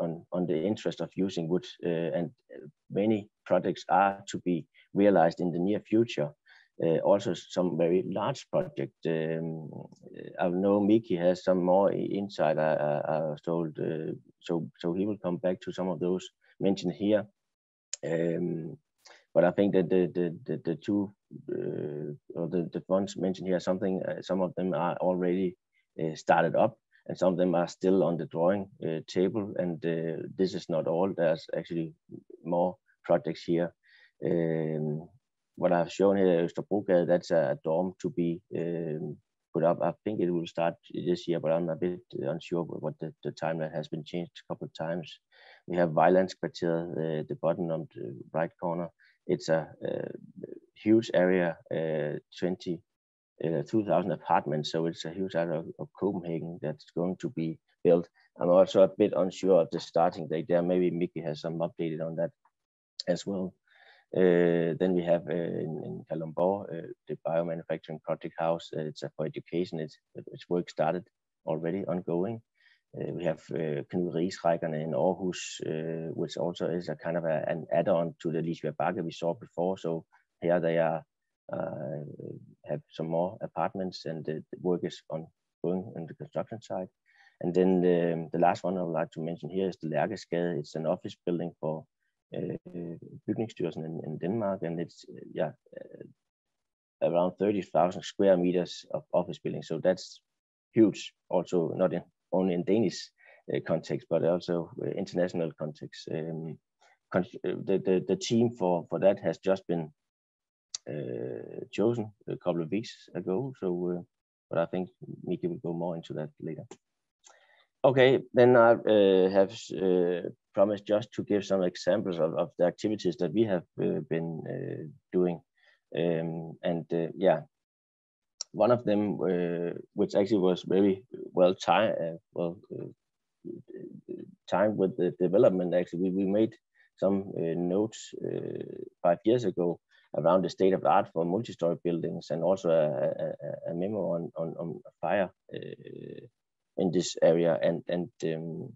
[SPEAKER 4] on, on the interest of using wood uh, and many projects are to be realized in the near future. Uh, also some very large project. Um, I know Mickey has some more insight. I, I, I told, uh, so so he will come back to some of those mentioned here. Um, but I think that the the the, the two uh, or the the ones mentioned here, something uh, some of them are already started up, and some of them are still on the drawing uh, table. And uh, this is not all. There's actually more projects here. Um, what I've shown here, Østerbrogade, that's a dorm to be um, put up. I think it will start this year, but I'm a bit unsure what the, the timeline has been changed a couple of times. We have Vejlandskvarteret, uh, the bottom of the right corner. It's a, a huge area, uh, 20 uh, 2,000 apartments. So it's a huge area of, of, Copenhagen that's going to be built. I'm also a bit unsure of the starting date there. Maybe Mickey has some updated on that as well. Uh, then we have uh, in, in Kalundborg, uh, the biomanufacturing project house. it's for education. It's, its work started already ongoing. Uh, we have uh, Knud Rigsrækkerne in Aarhus, uh, which also is a kind of a, an add-on to the Lisbjerg Bakke we saw before. So here they are uh, have some more apartments and the, the work is ongoing on the construction side. And then the, the last one I would like to mention here is the Lærkesgade. It's an office building for uh, Bygningsstyrelsen in, in Denmark, and it's yeah around 30,000 square meters of office building. So that's huge. Also, not in only in Danish uh, context, but also uh, international context. Um, uh, the, the, the team for, for that has just been chosen a couple of weeks ago. So, but I think Mickey will go more into that later. Okay, then I uh, have uh, promised just to give some examples of, of the activities that we have uh, been doing. Um, and yeah, one of them, uh, which actually was very well timed, uh, well uh, timed with the development. Actually, we, we made some notes five years ago around the state of the art for multi-story buildings and also a, a, a memo on, on, on fire uh, in this area and and um,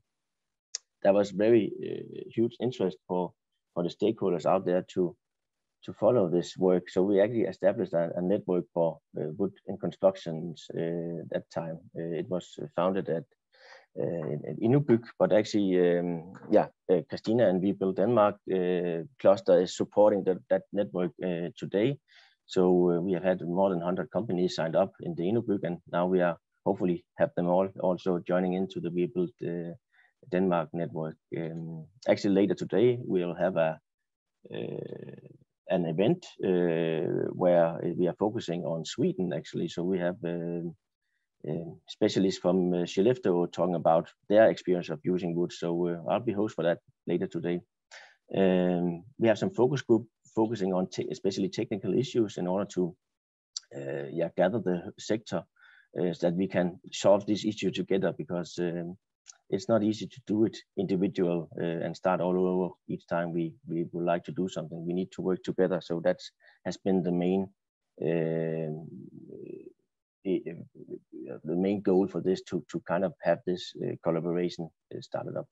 [SPEAKER 4] there was very uh, huge interest for for the stakeholders out there to to follow this work. So we actually established a, a network for uh, wood and constructions uh, that time. Uh, it was founded at uh, in but actually, um, yeah, uh, Christina and We Build Denmark uh, cluster is supporting that, that network today. So we have had more than 100 companies signed up in the Innobyg, and now we are hopefully have them all also joining into the We Build Denmark network. Um, actually, later today, we'll have a an event uh, where we are focusing on Sweden actually. So we have uh, uh, specialists from uh, Skellefteå talking about their experience of using wood. So uh, I'll be host for that later today. Um, we have some focus group focusing on te especially technical issues in order to uh, yeah, gather the sector uh, so that we can solve this issue together because um, it's not easy to do it individual uh, and start all over each time we, we would like to do something. We need to work together. So that has been the main uh, the main goal for this to, to kind of have this uh, collaboration uh, started up.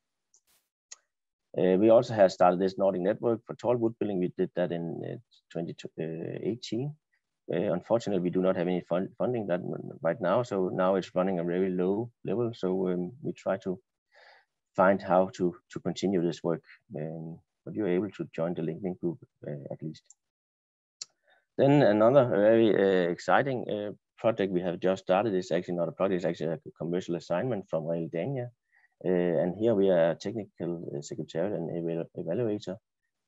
[SPEAKER 4] Uh, we also have started this Nordic network for tall wood building. We did that in 2018. Uh, unfortunately, we do not have any fund funding that right now. So now it's running a very low level. So um, we try to find how to, to continue this work. Um, but you're able to join the LinkedIn group uh, at least. Then another very uh, exciting uh, project we have just started is actually not a project, it's actually a commercial assignment from Realdania. Uh, and here we are a technical uh, secretariat and evaluator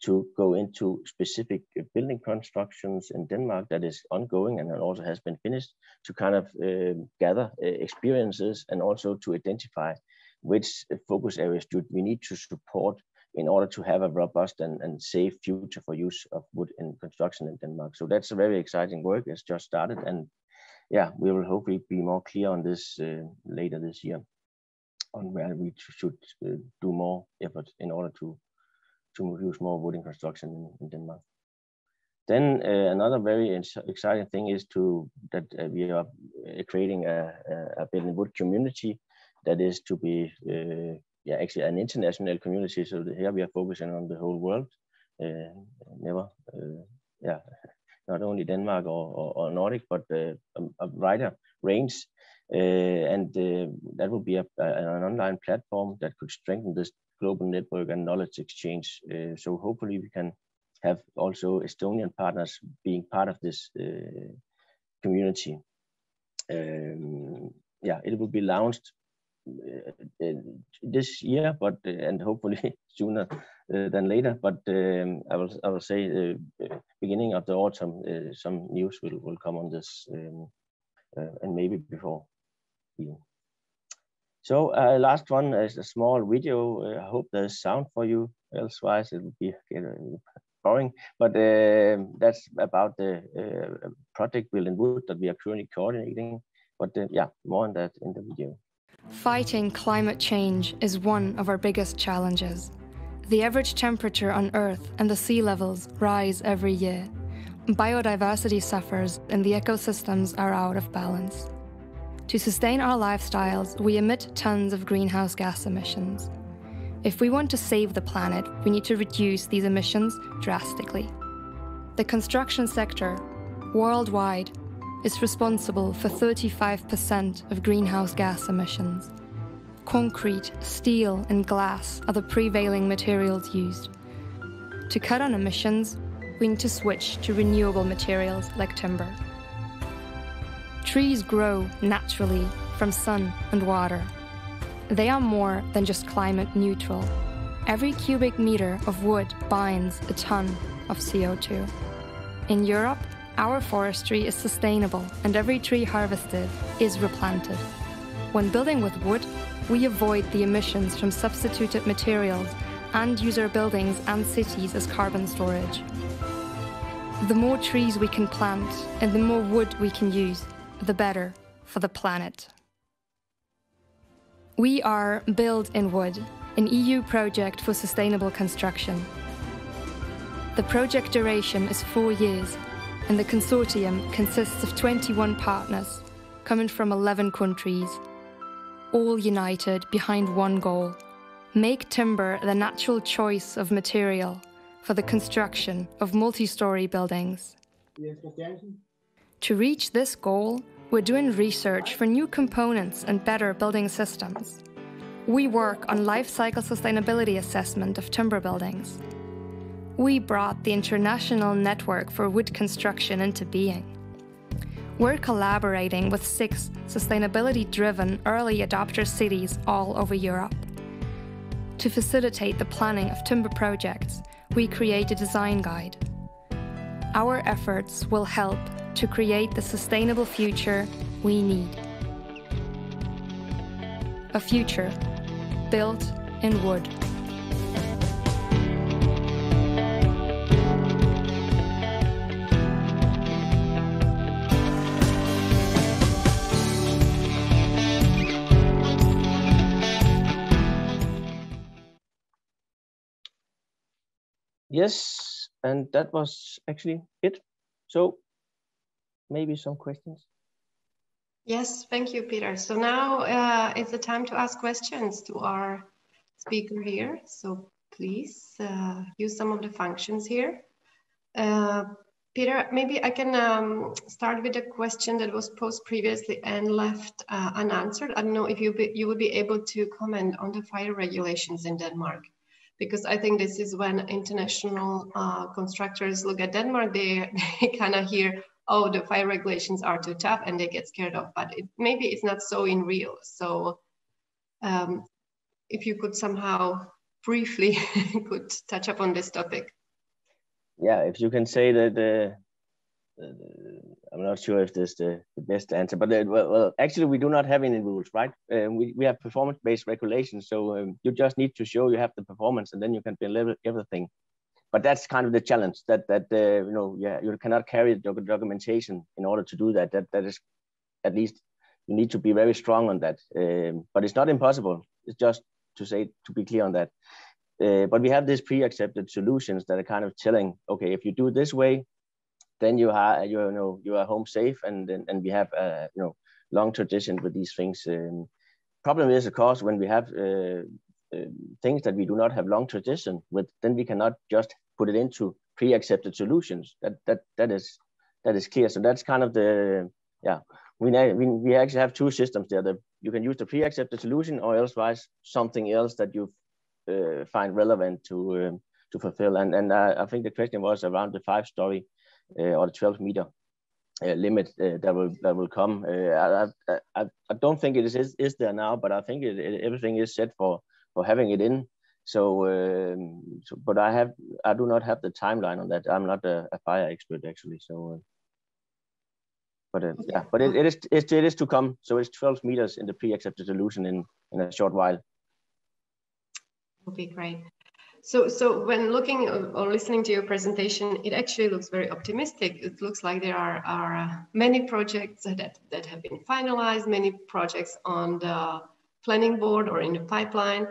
[SPEAKER 4] to go into specific building constructions in Denmark that is ongoing and also has been finished to kind of uh, gather uh, experiences and also to identify which focus areas do we need to support in order to have a robust and, and safe future for use of wood in construction in Denmark. So that's a very exciting work. It's just started and yeah, we will hopefully be more clear on this uh, later this year on where we should uh, do more effort in order to to use more wood in construction in, in Denmark. Then uh, another very exciting thing is to that uh, we are creating a, a building wood community that is to be uh, yeah actually an international community. So here we are focusing on the whole world, uh, never uh, yeah not only Denmark or, or, or Nordic but a, a wider range. and that will be a, an online platform that could strengthen this global network and knowledge exchange. So hopefully we can have also Estonian partners being part of this uh, community. Um, yeah, it will be launched this year, but and hopefully sooner than later. But um, I will I will say beginning of the autumn, some news will will come on this, um, and maybe before. So uh, last one is a small video. Uh, I hope there's sound for you. Elsewise, it will be boring, but uh, that's about the uh, project building wood that we are currently coordinating. But uh, yeah, more on that in the video.
[SPEAKER 5] Fighting climate change is one of our biggest challenges. The average temperature on Earth and the sea levels rise every year. Biodiversity suffers and the ecosystems are out of balance. To sustain our lifestyles, we emit tons of greenhouse gas emissions. If we want to save the planet, we need to reduce these emissions drastically. The construction sector, worldwide, is responsible for 35% of greenhouse gas emissions. Concrete, steel, and glass are the prevailing materials used. To cut on emissions, we need to switch to renewable materials like timber. Trees grow naturally from sun and water. They are more than just climate neutral. Every cubic meter of wood binds a ton of CO2. In Europe, our forestry is sustainable and every tree harvested is replanted. When building with wood, we avoid the emissions from substituted materials and use our buildings and cities as carbon storage. The more trees we can plant and the more wood we can use, the better for the planet. We are Build in Wood, an EU project for sustainable construction. The project duration is four years, and the consortium consists of 21 partners coming from 11 countries, all united behind one goal make timber the natural choice of material for the construction of multi story buildings. To reach this goal, we're doing research for new components and better building systems. We work on life cycle sustainability assessment of timber buildings. We brought the International Network for Wood Construction into being. We're collaborating with six sustainability driven early adopter cities all over Europe. To facilitate the planning of timber projects, we create a design guide. Our efforts will help to create the sustainable future we need. A future built in wood.
[SPEAKER 4] Yes, and that was actually it. So maybe some questions?
[SPEAKER 1] Yes, thank you, Peder. So now uh, it's the time to ask questions to our speaker here. So please uh, use some of the functions here. Uh, Peder, maybe I can um, start with a question that was posed previously and left uh, unanswered. I don't know if you, be, you would be able to comment on the fire regulations in Denmark because I think this is when international uh, constructors look at Denmark, they, they kind of hear, oh, the fire regulations are too tough and they get scared of, but it, maybe it's not so in real. So um, if you could somehow briefly could touch upon this topic.
[SPEAKER 4] Yeah, if you can say that, uh, uh, I'm not sure if this is the, the best answer, but uh, well, well, actually we do not have any rules, right? Um, we, we have performance-based regulations, so um, you just need to show you have the performance and then you can build everything. But that's kind of the challenge that that uh, you know yeah you cannot carry the documentation in order to do that. That that is at least you need to be very strong on that. Um, but it's not impossible. It's just to say to be clear on that. Uh, but we have these pre-accepted solutions that are kind of telling okay if you do this way then you are you know you are home safe and and, and we have uh, you know long tradition with these things um, problem is of course when we have uh, uh, things that we do not have long tradition with, then we cannot just put it into pre-accepted solutions. That that that is that is clear. So that's kind of the yeah. We we we actually have two systems there. You can use the pre-accepted solution, or elsewise something else that you uh, find relevant to um, to fulfill. And and I think the question was around the five-story or the 12 meter uh, limit that will that will come. I, I, I don't think it is is there now, but I think it, it, everything is set for for having it in. So, um, so, but I have I do not have the timeline on that. I'm not a, a fire expert actually. So, uh, but uh, yeah, but it, it is it, it is to come. So it's 12 meters in the pre-accepted solution in in a short while.
[SPEAKER 1] Would be great. So, so when looking or listening to your presentation, it actually looks very optimistic. It looks like there are, are many projects that, that have been finalized, many projects on the planning board or in the pipeline,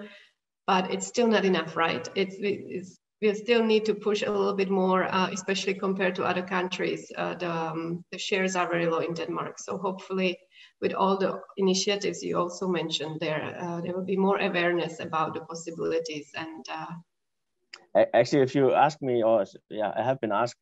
[SPEAKER 1] but it's still not enough, right? It's, it's we still need to push a little bit more, uh, especially compared to other countries. Uh, the, um, the shares are very low in Denmark. So hopefully with all the initiatives you also mentioned there, uh, there will be more awareness about the possibilities. And
[SPEAKER 4] uh, actually, if you ask me, or yeah, I have been asked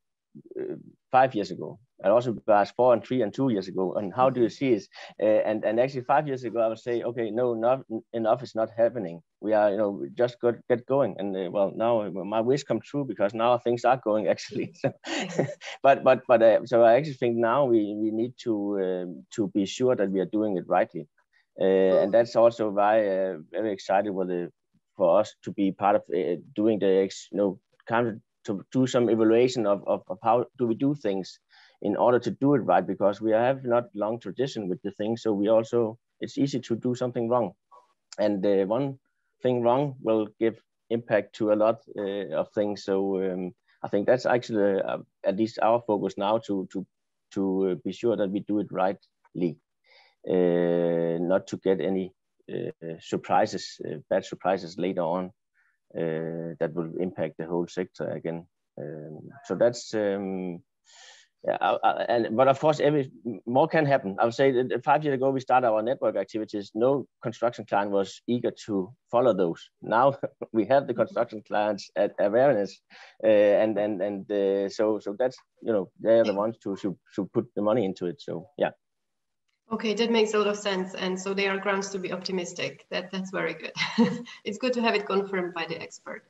[SPEAKER 4] uh, five years ago, I also asked four and three and two years ago, and how do you see it? Uh, and and actually five years ago, I would say, okay, no, not enough is not happening. We are, you know, just got get going. And uh, well, now my wish come true because now things are going actually. So, but but but uh, so I actually think now we we need to um, to be sure that we are doing it rightly, uh, and that's also why uh, very excited for the for us to be part of uh, doing the you know kind of to do some evaluation of, of, of how do we do things in order to do it right because we have not long tradition with the thing. So we also it's easy to do something wrong. And uh, one thing wrong will give impact to a lot uh, of things. So um, i think that's actually uh, at least our focus now to to to uh, be sure that we do it rightly uh, not to get any surprises bad surprises later on that will impact the whole sector again um, so that's um, yeah, uh, uh, and but of course, every more can happen. I would say that five years ago we started our network activities. No construction client was eager to follow those. Now we have the construction clients at awareness, uh, and and and uh, so so that's you know they are the ones to should, should put the money into it. So yeah.
[SPEAKER 1] Okay, that makes a lot of sense, and so there are grounds to be optimistic. That that's very good. it's good to have it confirmed by the expert.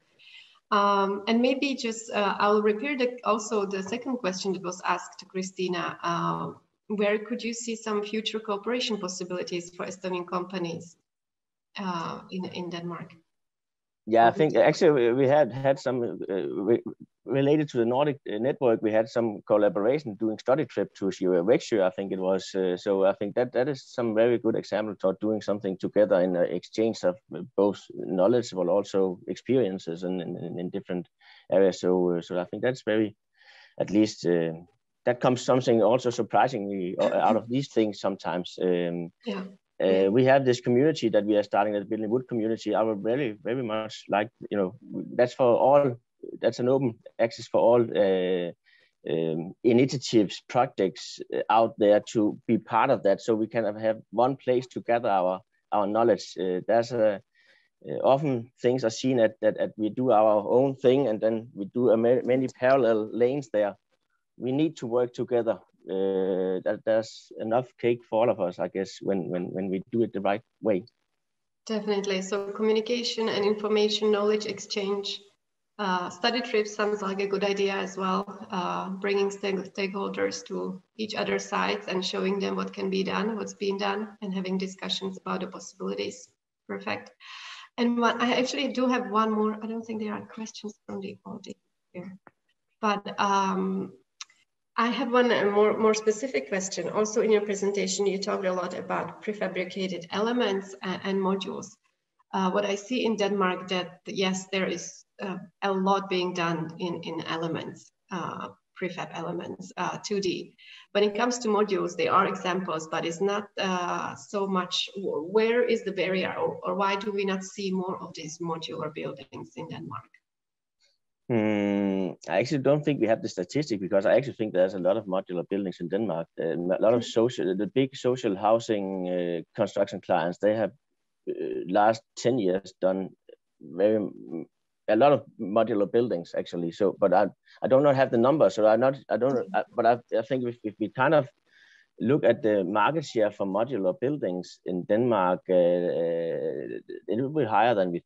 [SPEAKER 1] Um, and maybe just uh, I'll repeat the, also the second question that was asked to Christina. Uh, where could you see some future cooperation possibilities for Estonian companies uh, in, in Denmark?
[SPEAKER 4] Yeah, I think actually we had had some uh, related to the Nordic uh, network. We had some collaboration doing study trip to Växjö, I think it was. Uh, so I think that that is some very good example of doing something together in exchange of both knowledge but also experiences in, in, in different areas. So uh, so I think that's very, at least uh, that comes something also surprisingly out of these things sometimes. Um,
[SPEAKER 1] yeah
[SPEAKER 4] uh, we have this community that we are starting at building wood community. I would very very much like you know that's for all that's an open access for all uh, um, initiatives projects uh, out there to be part of that so we can have one place to gather our our knowledge. Uh, there's a uh, often things are seen at that at we do our own thing and then we do many parallel lanes there. We need to work together uh, that there's enough cake for all of us, I guess, when when when we do it the right way.
[SPEAKER 1] Definitely. So communication and information, knowledge exchange, uh, study trips sounds like a good idea as well. Uh, bringing stakeholders to each other's sides and showing them what can be done, what's being done, and having discussions about the possibilities. Perfect. And I actually do have one more. I don't think there are questions from the audience here, but um, I have one uh, more, more specific question. Also in your presentation, you talked a lot about prefabricated elements and, and modules. Uh, what I see in Denmark that yes, there is uh, a lot being done in, in elements, uh, prefab elements, 2D. Uh, when it comes to modules, there are examples, but it's not uh, so much, where is the barrier or, or why do we not see more of these modular buildings in Denmark?
[SPEAKER 4] Hmm, I actually don't think we have the statistic because I actually think there's a lot of modular buildings in Denmark. Uh, a lot of social, the big social housing uh, construction clients, they have uh, last 10 years done very a lot of modular buildings actually. So, but I I don't not have the numbers, so I not I don't. I, but I, I think if, if we kind of look at the market share for modular buildings in Denmark, uh, uh it will be higher than we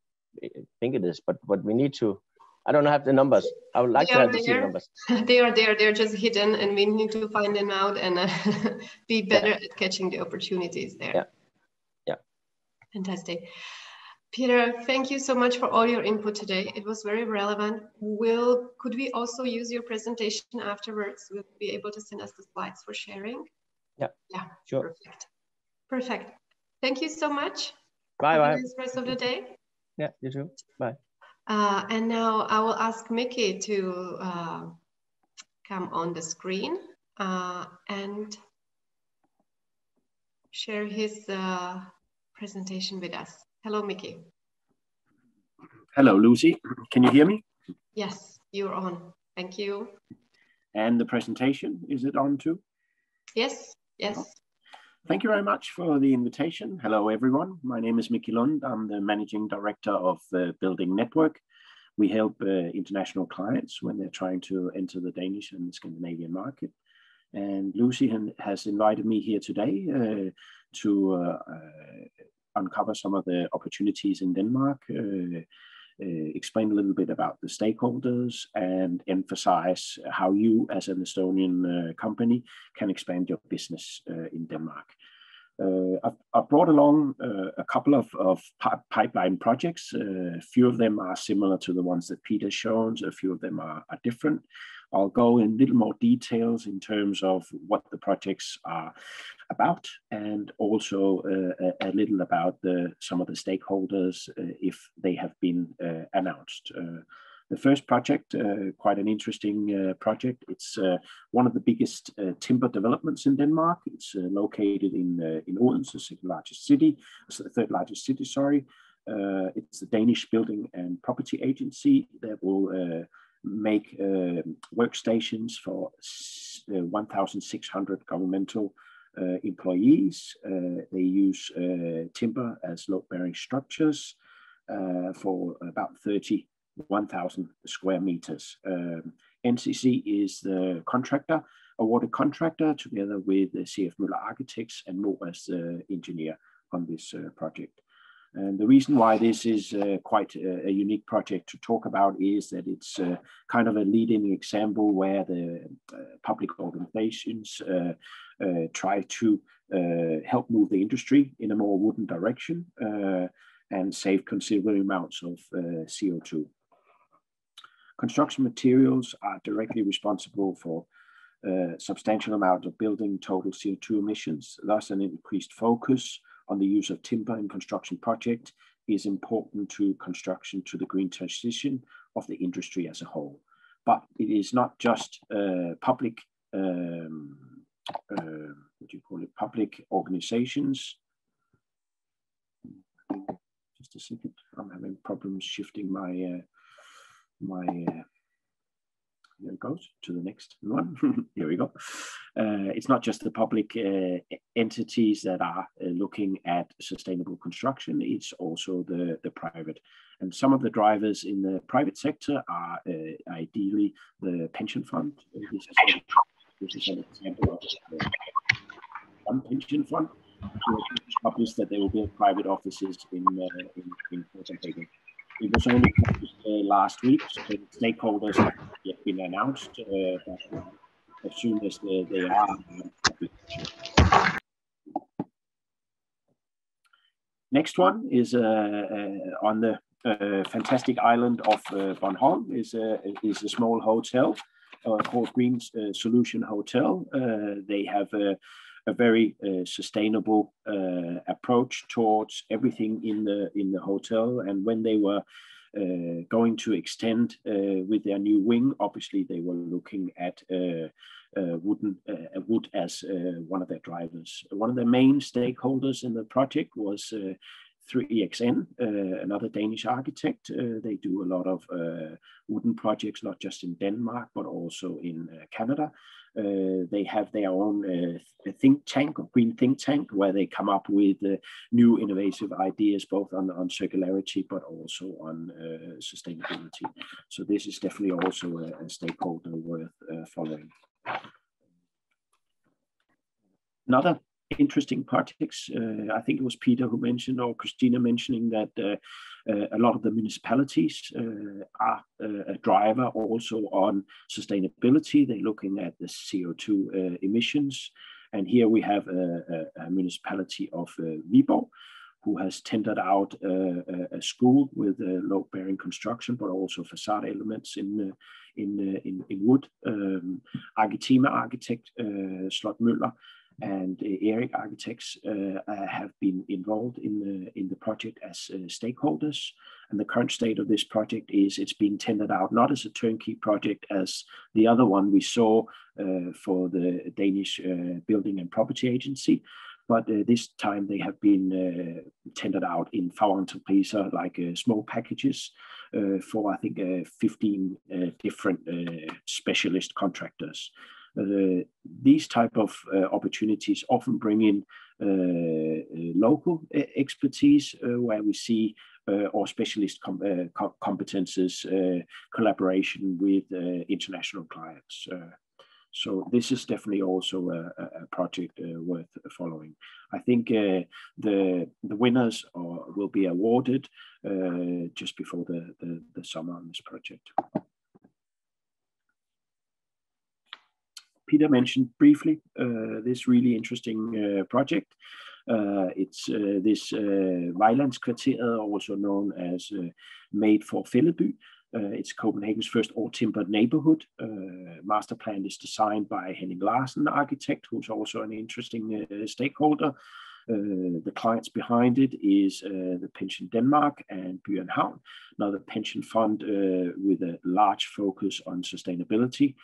[SPEAKER 4] think it is. But but we need to I don't have the numbers. I would like they to have the numbers.
[SPEAKER 1] They are there. They're just hidden, and we need to find them out and uh, be better yeah. at catching the opportunities there.
[SPEAKER 4] Yeah. Yeah.
[SPEAKER 1] Fantastic. Peder, thank you so much for all your input today. It was very relevant. Will could we also use your presentation afterwards? Will be able to send us the slides for sharing?
[SPEAKER 4] Yeah.
[SPEAKER 1] Yeah.
[SPEAKER 4] Sure.
[SPEAKER 1] Perfect. Perfect. Thank you so much.
[SPEAKER 4] Bye bye.
[SPEAKER 1] rest of the day.
[SPEAKER 4] Yeah, you too. Bye.
[SPEAKER 1] Uh, and now I will ask Mickey to uh, come on the screen uh, and share his uh, presentation with us. Hello, Mickey.
[SPEAKER 6] Hello, Lucie. Can you hear me?
[SPEAKER 1] Yes, you're on. Thank you.
[SPEAKER 6] And the presentation, is it on too?
[SPEAKER 1] Yes, yes.
[SPEAKER 6] Thank you very much for the invitation. Hello, everyone. My name is Mickey Lund. I'm the managing director of the Building Network. We help uh, international clients when they're trying to enter the Danish and Scandinavian market. And Lucie has invited me here today uh, to uh, uh, uncover some of the opportunities in Denmark, uh, uh, explain a little bit about the stakeholders, and emphasize how you, as an Estonian company, can expand your business in Denmark. Uh, I've, I've, brought along uh, a couple of, of pi pipeline projects. Uh, a few of them are similar to the ones that Peder's shown, so a few of them are, are different. I'll go in a little more details in terms of what the projects are about and also uh, a, a, little about the, some of the stakeholders uh, if they have been uh, announced. The first project, uh, quite an interesting uh, project. It's uh, one of the biggest uh, timber developments in Denmark. It's uh, located in uh, in Odense, the second largest city, the third largest city. Sorry, it's the Danish Building and Property Agency that will make uh, workstations for uh, 1,600 governmental uh, employees. they use timber as load-bearing structures for about 30 1,000 square meters. Um, NCC is the contractor, awarded contractor, together with CF Møller Architects and MOE as the engineer on this uh, project. And the reason why this is uh, quite a, a, unique project to talk about is that it's uh, kind of a leading example where the uh, public organizations uh, uh, try to help move the industry in a more wooden direction and save considerable amounts of CO2. Construction materials are directly responsible for a substantial amount of building total CO2 emissions. Thus, an increased focus on the use of timber in construction project is important to construction to the green transition of the industry as a whole. But it is not just uh, public, um, uh, what do you call it, public organizations. Just a second, I'm having problems shifting my uh, my uh, here it goes to the next one. here we go. Uh, it's not just the public uh, entities that are uh, looking at sustainable construction, it's also the, the private. And some of the drivers in the private sector are uh, ideally the pension fund. This is, this is an example of uh, one pension fund. Published that there will be private offices in, in, in Copenhagen. It was only uh, last week, so the stakeholders have yet been announced, uh, but uh, as soon as they, they are. Next one is uh, uh, on the uh, fantastic island of Bornholm. is a is a small hotel called Green Solution Hotel. they have a very uh, sustainable uh, approach towards everything in the in the hotel. And when they were uh, going to extend uh, with their new wing, obviously they were looking at uh, uh, wooden wood as one of their drivers. One of the main stakeholders in the project was 3XN, uh, another Danish architect. Uh, they do a lot of uh, wooden projects, not just in Denmark, but also in Canada. They have their own think tank green think tank where they come up with new innovative ideas, both on, on circularity, but also on sustainability. So this is definitely also a, a stakeholder worth following. Another interesting projects. Uh, I think it was Peder who mentioned, or Christina mentioning that uh, uh, a lot of the municipalities uh, are uh, a driver also on sustainability. They're looking at the CO2 uh, emissions. And here we have a, a, a municipality of Viborg who has tendered out a, school with load-bearing construction, but also facade elements in in in, in wood. Um, architect Slot Møller and ERIK Architects have been involved in the, in the project as stakeholders. And the current state of this project is it's being tendered out not as a turnkey project as the other one we saw uh, for the Danish uh, Building and Property Agency, but uh, this time they have been uh, tendered out in fagentrepriser, like uh, small packages uh, for I think 15 different specialist contractors. Uh, these type of uh, opportunities often bring in uh, local expertise where we see uh, or specialist com uh, competences, uh, collaboration with international clients. so this is definitely also a, a project worth following. I think the the winners are, will be awarded just before the, the, the summer on this project. Peder mentioned briefly uh, this really interesting uh, project. Uh, it's this Vejlandskvarteret, also known as Made for Fælledby. it's Copenhagen's first all-timbered neighborhood. master plan is designed by Henning Larsen, architect, who's also an interesting stakeholder. Uh, the clients behind it is uh, the Pension Denmark and By & Havn, another pension fund uh, with a large focus on sustainability.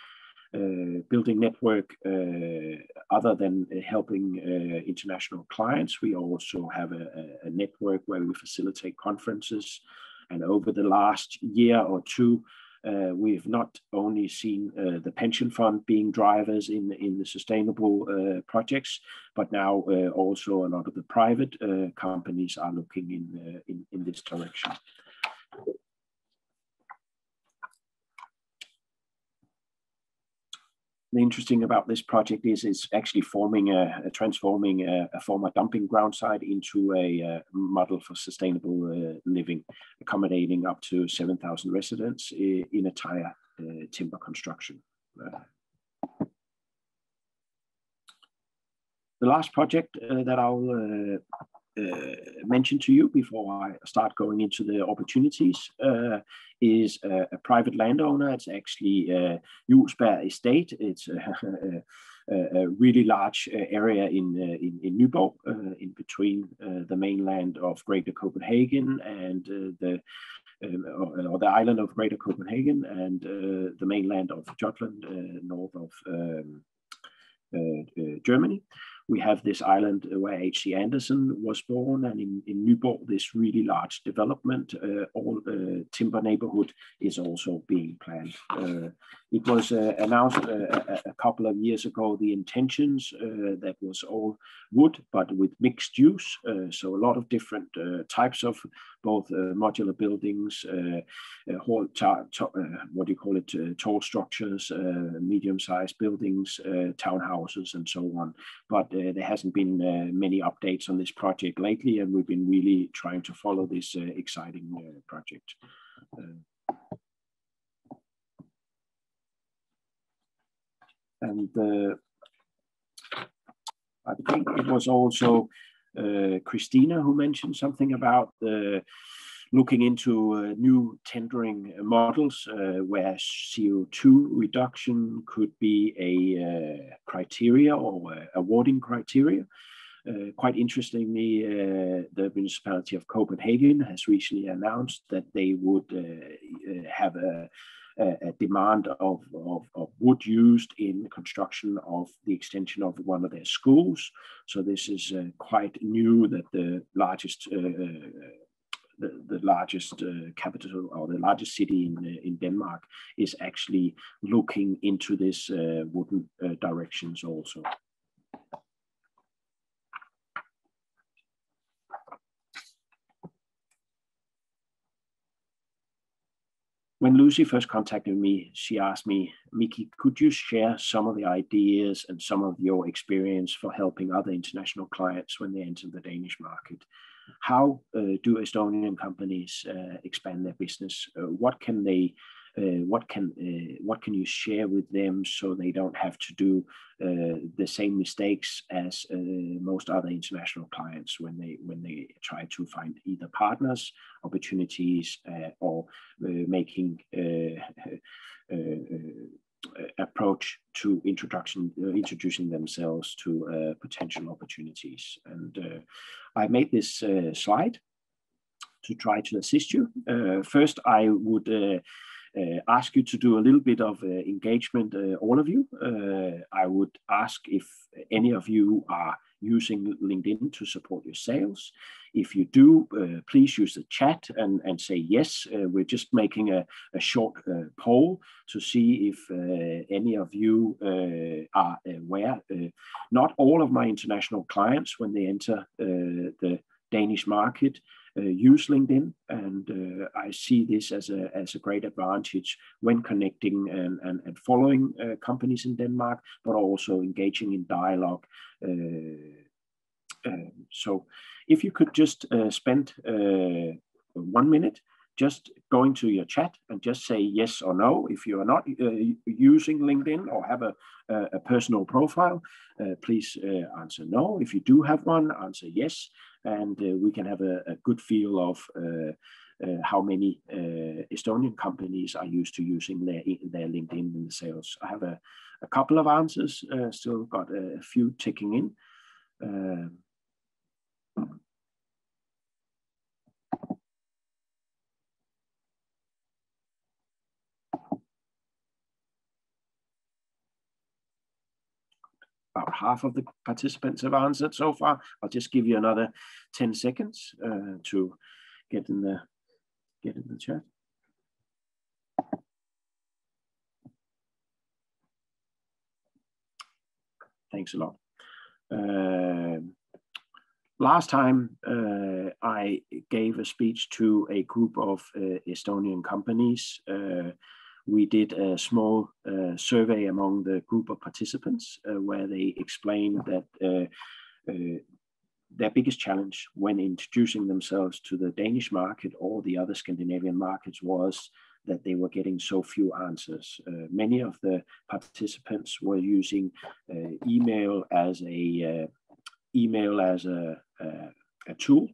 [SPEAKER 6] Uh, building network uh, other than uh, helping international clients. We also have a, a, network where we facilitate conferences. And over the last year or two, uh, we've not only seen uh, the pension fund being drivers in, in the sustainable uh, projects, but now also a lot of the private companies are looking in, in, in this direction. The interesting about this project is it's actually forming a, a transforming a, a, former dumping ground site into a, a model for sustainable uh, living, accommodating up to 7,000 residents in, a tire uh, timber construction. Uh, the last project uh, that I'll uh, uh, mention to you before I start going into the opportunities uh, is a, a, private landowner. It's actually uh, Juelsberg Estate. It's a, really large uh, area in, uh, in, in Nyborg, uh, in between the mainland of Greater Copenhagen and the um, or, or, the island of Greater Copenhagen and the mainland of Jutland, north of um, Germany we have this island where H.C. Andersen was born, and in, in this really large development, uh, all uh, timber neighborhood is also being planned. Uh, it was uh, announced uh, a, a, couple of years ago, the intentions uh, that was all wood, but with mixed use. Uh, so a lot of different uh, types of both uh, modular buildings, what do you call it, tall structures, medium-sized buildings, townhouses, and so on. But there hasn't been many updates on this project lately, and we've been really trying to follow this exciting project. And uh, I think it was also uh, Christina who mentioned something about uh, looking into uh, new tendering models uh, where CO2 reduction could be a uh, criteria or awarding criteria. quite interestingly, the municipality of Copenhagen has recently announced that they would have a a, demand of, of, of, wood used in construction of the extension of one of their schools. So this is uh, quite new that the largest uh, uh the, the, largest uh, capital or the largest city in, uh, in Denmark is actually looking into this uh, wooden directions also. When Lucie first contacted me, she asked me, Mickey, could you share some of the ideas and some of your experience for helping other international clients when they enter the Danish market? How uh, do Estonian companies uh, expand their business? Uh, what can they uh, what can uh, what can you share with them so they don't have to do uh, the same mistakes as most other international clients when they when they try to find either partners, opportunities, or making approach to introduction, uh, introducing themselves to uh, potential opportunities. And uh, I made this uh, slide to try to assist you. Uh, first, I would ask you to do a little bit of engagement, all of you. I would ask if any of you are using LinkedIn to support your sales. If you do, uh, please use the chat and, and say yes. Uh, we're just making a, a short uh, poll to see if uh, any of you uh, are aware. Uh, not all of my international clients, when they enter the Danish market, uh, Uh, use LinkedIn, and uh, I see this as a as a great advantage when connecting and and, and following uh, companies in Denmark, but also engaging in dialogue. Uh, um, so, if you could just uh, spend one minute just going to your chat and just say yes or no. If you are not uh, using LinkedIn or have a, a, personal profile, uh, please uh, answer no. If you do have one, answer yes and uh, we can have a, a good feel of uh, uh, how many Estonian companies are used to using their, their LinkedIn in the sales. I have a, a couple of answers, still got a, few ticking in. About half of the participants have answered so far. I'll just give you another 10 seconds uh, to get in the get in the chat. Thanks a lot. Uh, last time uh, I gave a speech to a group of uh, Estonian companies uh, we did a small uh, survey among the group of participants uh, where they explained that uh, uh, their biggest challenge when introducing themselves to the Danish market or the other Scandinavian markets was that they were getting so few answers. Uh, many of the participants were using uh, email as a email as a, a, a, tool,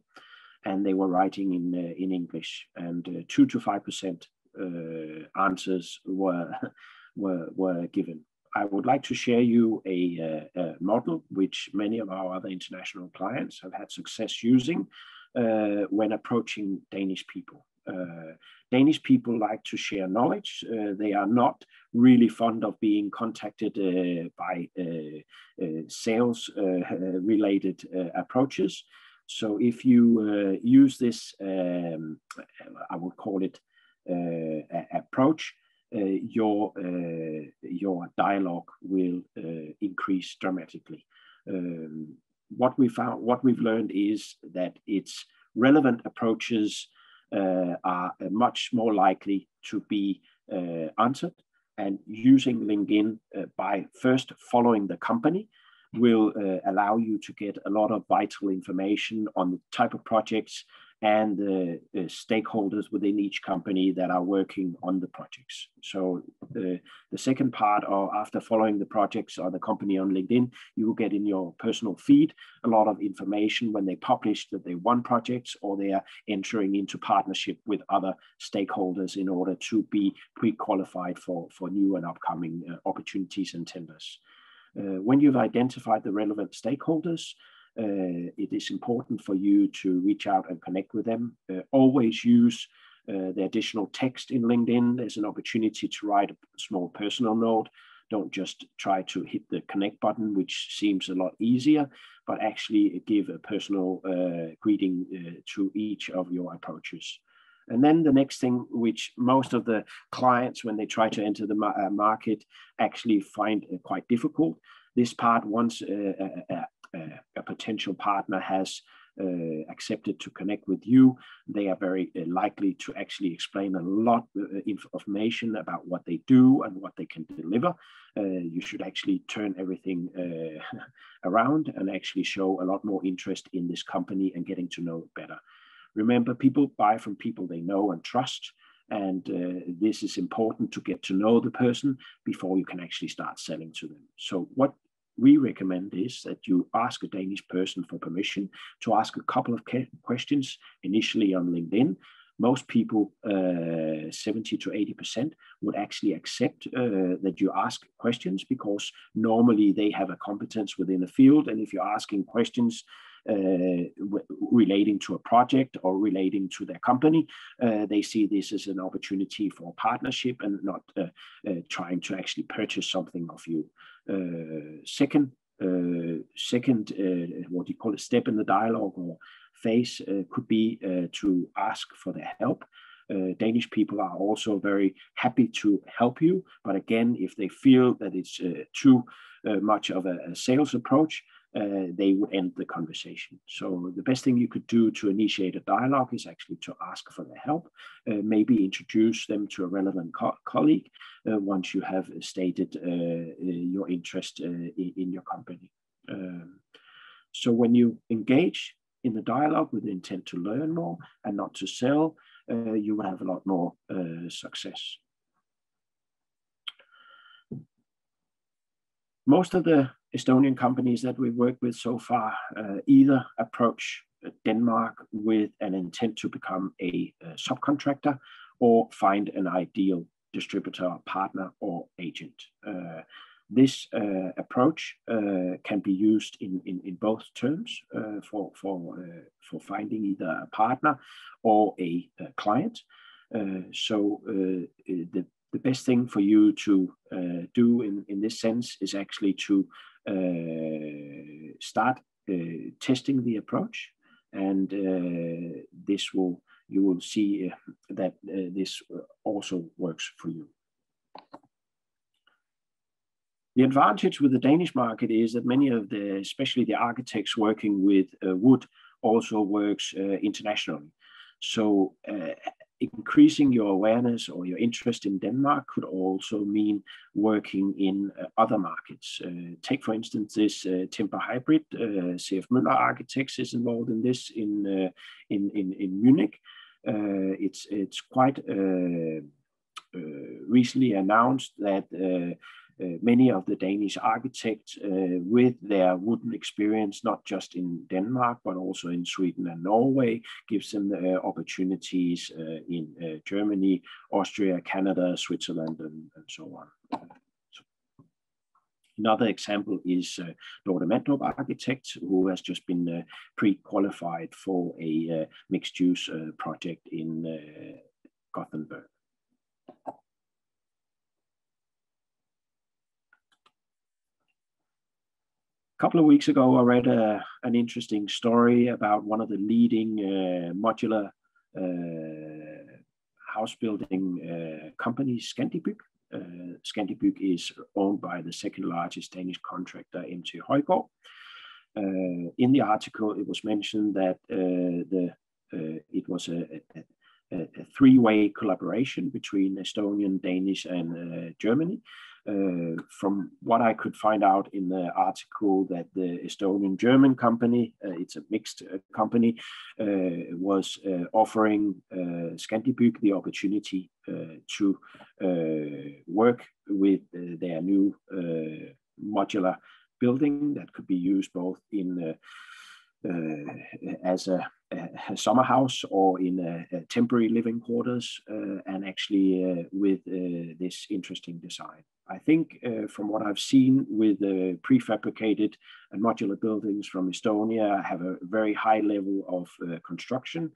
[SPEAKER 6] and they were writing in in English. And two to five percent uh, answers were, were, were given. I would like to share you a, a, model which many of our other international clients have had success using uh, when approaching Danish people. Uh, Danish people like to share knowledge. Uh, they are not really fond of being contacted uh, by uh, sales related approaches. So if you use this, um, I would call it uh, approach, uh, your uh, your dialogue will increase dramatically. Um, what we found, what we've learned is that its relevant approaches are much more likely to be answered and using LinkedIn uh, by first following the company will uh, allow you to get a lot of vital information on the type of projects and the, the, stakeholders within each company that are working on the projects. So the, the second part or after following the projects or the company on LinkedIn, you will get in your personal feed a lot of information when they publish that they won projects or they are entering into partnership with other stakeholders in order to be pre-qualified for, for new and upcoming uh, opportunities and tenders. Uh, when you've identified the relevant stakeholders, uh, it is important for you to reach out and connect with them. Uh, always use uh, the additional text in LinkedIn. There's an opportunity to write a small personal note. Don't just try to hit the connect button, which seems a lot easier, but actually give a personal uh, greeting uh, to each of your approaches. And then the next thing, which most of the clients, when they try to enter the uh, market, actually find quite difficult. This part, once potential partner has uh, accepted to connect with you, they are very uh, likely to actually explain a lot of uh, information about what they do and what they can deliver. Uh, you should actually turn everything uh, around and actually show a lot more interest in this company and getting to know it better. Remember, people buy from people they know and trust. And uh, this is important to get to know the person before you can actually start selling to them. So, what we recommend is that you ask a Danish person for permission to ask a couple of questions initially on LinkedIn. most people, uh, 70 to 80%, would actually accept uh, that you ask questions because normally they have a competence within the field. And if you're asking questions uh, relating to a project or relating to their company, uh, they see this as an opportunity for partnership and not uh, uh, trying to actually purchase something of you. Second, second, what you call a step in the dialogue or phase uh, could be uh, to ask for their help. Uh, Danish people are also very happy to help you, but again, if they feel that it's too much of a, a sales approach, uh, they would end the conversation. So the best thing you could do to initiate a dialogue is actually to ask for their help, uh, maybe introduce them to a relevant co colleague uh, once you have stated your interest in, in, your company. Um, so when you engage, in the dialogue with the intent to learn more and not to sell, uh, you will have a lot more uh, success. Most of the Estonian companies that we work with so far uh, either approach Denmark with an intent to become a, a subcontractor or find an ideal distributor, partner, or agent. Uh, this uh, approach uh, can be used in, in, in both terms uh, for, for, uh, for finding either a partner or a, a client. Uh, so uh, the, the best thing for you to do in, in this sense is actually to start testing the approach and this will you will see that this also works for you. The advantage with the Danish market is that many of the, especially the architects working with uh, wood, also works uh, internationally. So uh, increasing your awareness or your interest in Denmark could also mean working in uh, other markets. Uh, take, for instance, this uh, timber hybrid. CF Møller Architects is involved in this in, in, in, in Munich. it's, it's quite recently announced that uh, many of the Danish architects uh, with their wooden experience, not just in Denmark, but also in Sweden and Norway, gives them uh, opportunities in Germany, Austria, Canada, Switzerland, and, and so on. Another example is uh, Dorte Mandrup Architect, who has just been uh, pre-qualified for a uh, mixed-use uh, project in Gothenburg. A couple of weeks ago, I read a, an interesting story about one of the leading uh, modular uh, house building uh, companies, Scandibyg. Uh, Scandibyg is owned by the second largest Danish contractor, MT Højgaard. Uh, in the article, it was mentioned that uh, the uh, it was a, a, a, three-way collaboration between Estonian, Danish, and Germany uh, from what I could find out in the article that the Estonian German company, uh, it's a mixed uh, company, uh, was uh, offering uh, Scandibyg the opportunity to work with their new modular building that could be used both in as a, a, summer house or in a, a temporary living quarters and actually with this interesting design. I think uh, from what I've seen with the prefabricated and modular buildings from Estonia have a very high level of uh, construction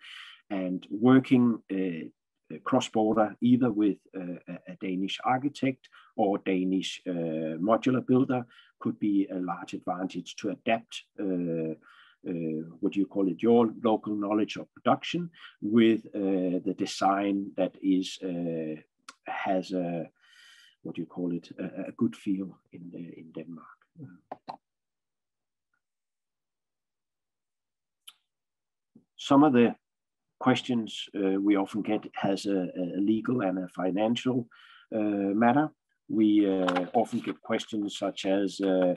[SPEAKER 6] and working uh, cross-border either with uh, a Danish architect or Danish uh, modular builder could be a large advantage to adapt uh, what do you call it, your local knowledge of production with the design that is has a what do you call it, a, a good feel in, the, in Denmark. Some of the questions uh, we often get has a, a, legal and a financial uh, matter. We uh, often get questions such as, uh,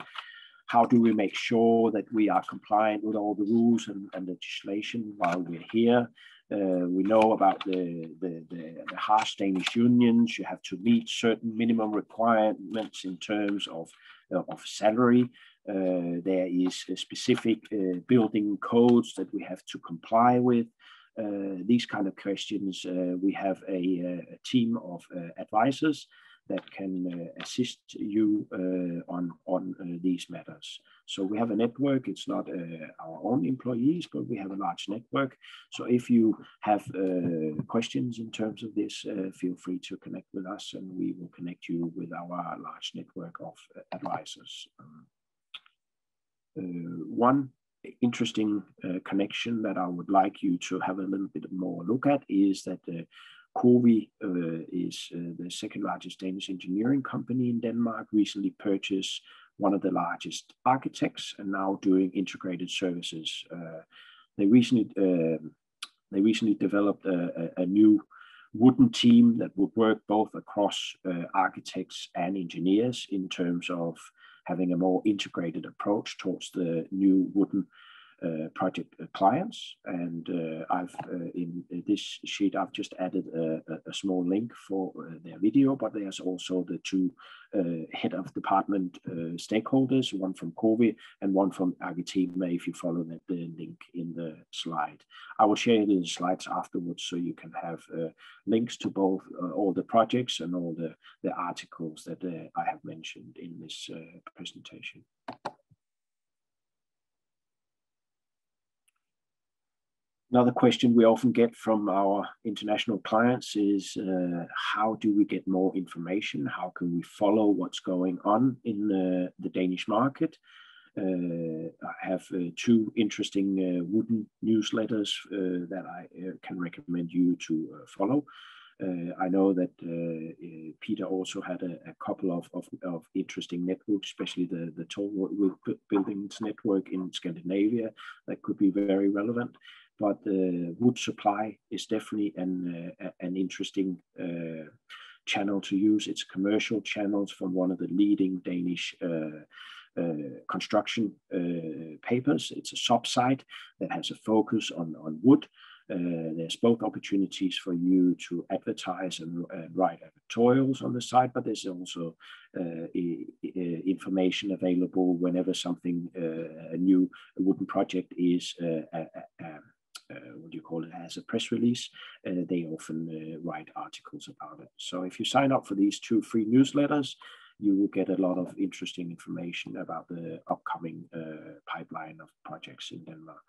[SPEAKER 6] how do we make sure that we are compliant with all the rules and, and legislation while we're here? Uh, we know about the, the, the, the, harsh Danish unions. You have to meet certain minimum requirements in terms of, uh, of salary. Uh, there is specific uh, building codes that we have to comply with. these kind of questions, we have a, a team of advisors that can uh, assist you uh, on, on uh, these matters. So we have a network, it's not our own employees, but we have a large network. So if you have questions in terms of this, feel free to connect with us and we will connect you with our large network of advisors. One interesting uh, connection that I would like you to have a little bit more look at is that uh, COWI uh, is uh, the second largest Danish engineering company in Denmark, recently purchased one of the largest architects and now doing integrated services. Uh, they recently they recently developed a, a, new wooden team that would work both across uh, architects and engineers in terms of having a more integrated approach towards the new wooden uh, project uh, clients. And uh, I've uh, in this sheet, I've just added a, a small link for uh, their video, but there's also the two uh, head of department stakeholders, one from COWI and one from Arkitema, if you follow that the link in the slide. I will share the slides afterwards so you can have links to both all the projects and all the, the articles that I have mentioned in this presentation. Another question we often get from our international clients is uh, how do we get more information? How can we follow what's going on in the, the Danish market? Uh, I have uh, two interesting uh, wooden newsletters uh, that I uh, can recommend you to follow. I know that Peder also had a, a couple of, of, of, interesting networks, especially the, the tall buildings network in Scandinavia that could be very relevant but uh, wood supply is definitely an, uh, an interesting uh, channel to use. It's commercial channels from one of the leading Danish uh, uh, construction uh, papers. It's a sub-site that has a focus on, on wood. there's both opportunities for you to advertise and write editorials on the site, but there's also information available whenever something, a new wooden project is uh, what do you call it, as a press release, uh, they often uh, write articles about it. So if you sign up for these two free newsletters, you will get a lot of interesting information about the upcoming pipeline of projects in Denmark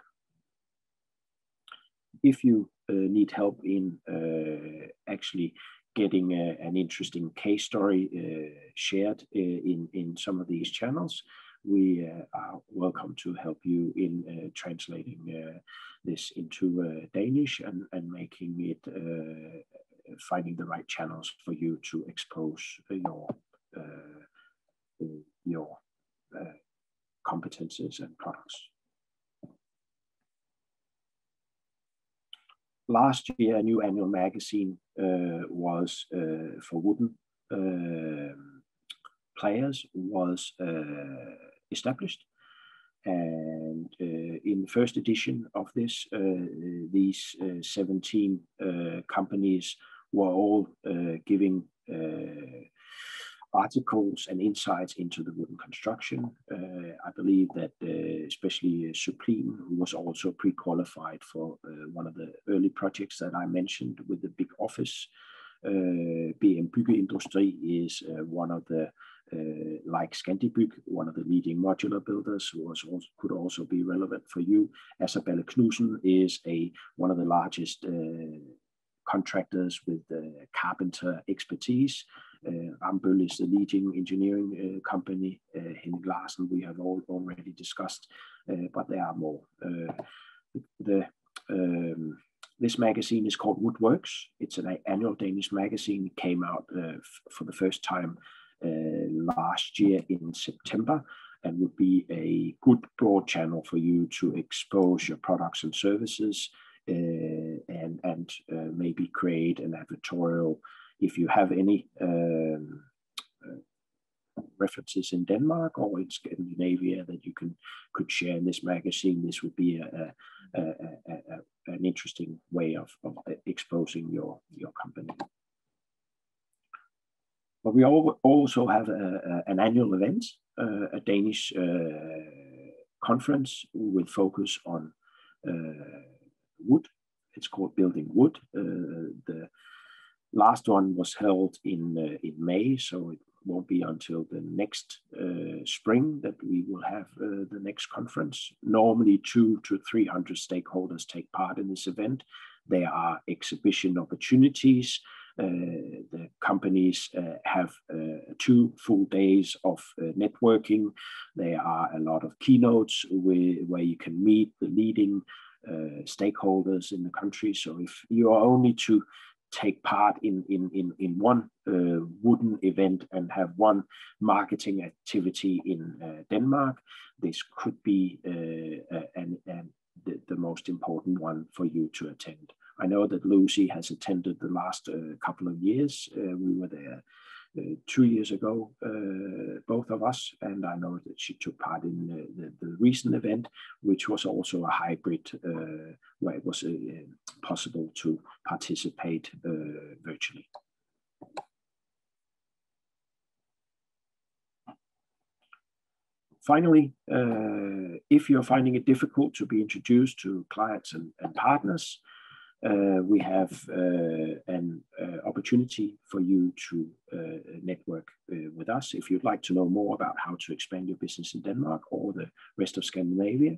[SPEAKER 6] if you uh, need help in uh, actually getting a, an interesting case story uh, shared in, in some of these channels, we are welcome to help you in translating this into uh, Danish and, and making it, uh, finding the right channels for you to expose your, uh, your competences and products. Last year, a new annual magazine was for wooden um, players was established and uh, in the first edition of this, uh, these uh, 17 companies were all giving articles and insights into the wooden construction. Uh, I believe that uh, especially Supreme, who was also pre-qualified for one of the early projects that I mentioned with the big office, BM Byggeindustri is one of the uh, like Scandibyg, one of the leading modular builders, who also, could also be relevant for you. Adserballe Knudsen is a one of the largest uh, contractors with uh, carpenter expertise. Uh, Rambøll is the leading engineering uh, company. Uh, Henning Larsen, we have all already discussed, uh, but there are more. the um, this magazine is called Woodworks. It's an annual Danish magazine. It came out for the first time uh, last year in September and would be a good broad channel for you to expose your products and services uh, and, and uh, maybe create an advertorial if you have any um, references in Denmark or in Scandinavia that you can could share in this magazine. This would be a, a, a, an interesting way of, of exposing your, your company. But we also have a, a, an annual event, uh, a Danish uh, conference with focus on uh, wood. it's called Building Wood. the last one was held in in May, so it won't be until the next uh, spring that we will have uh, the next conference. Normally, two to 300 stakeholders take part in this event. There are exhibition opportunities. Uh, the companies uh, have uh, two full days of networking. There are a lot of keynotes where, where you can meet the leading stakeholders in the country. So if you are only to take part in in in, in one uh, wooden event and have one marketing activity in uh, Denmark, this could be uh, an, an the, the, most important one for you to attend. I know that Lucie has attended the last uh, couple of years. Uh, we were there uh, two years ago, both of us, and I know that she took part in the, the, the recent event, which was also a hybrid, where it was possible to participate virtually. Finally, uh, if you're finding it difficult to be introduced to clients and, and partners, uh, we have uh, an uh, opportunity for you to network with us. If you'd like to know more about how to expand your business in Denmark or the rest of Scandinavia,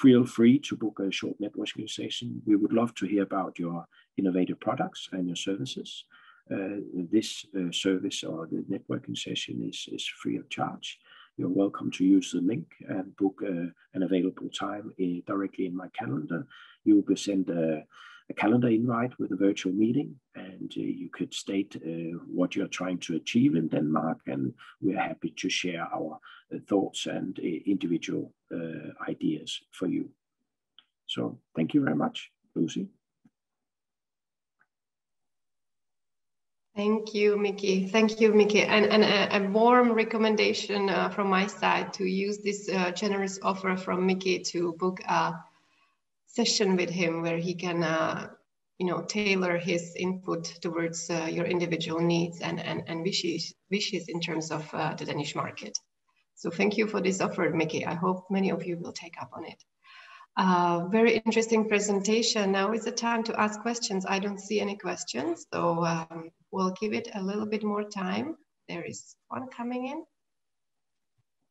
[SPEAKER 6] feel free to book a short networking session. We would love to hear about your innovative products and your services. Uh, this uh, service or the networking session is, is free of charge. You're welcome to use the link and book uh, an available time directly in my calendar you will be sent a, a calendar invite with a virtual meeting and uh, you could state uh, what you're trying to achieve in Denmark and we're happy to share our uh, thoughts and uh, individual uh, ideas for you. So thank you very much, Lucie.
[SPEAKER 1] Thank you, Mickey. Thank you, Mickey. And, and a, a warm recommendation uh, from my side to use this generous offer from Mickey to book a session with him where he can uh, you know tailor his input towards uh, your individual needs and, and, and wishes, wishes in terms of uh, the Danish market. So thank you for this offer, Mickey. I hope many of you will take up on it. Uh, very interesting presentation. Now is the time to ask questions. I don't see any questions, so um, we'll give it a little bit more time. There is one coming in.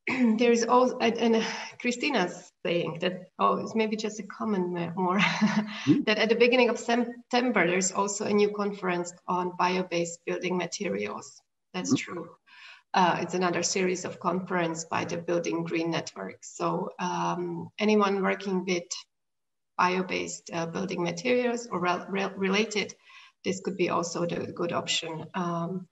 [SPEAKER 1] there is also, and uh, Christina's saying that, oh, it's maybe just a comment more, mm. that at the beginning of September, there's also a new conference on bio-based building materials. That's mm. true. Uh, it's another series of conference by the Building Green Network. So um, anyone working with bio-based uh, building materials or re related, this could be also the good option. Um,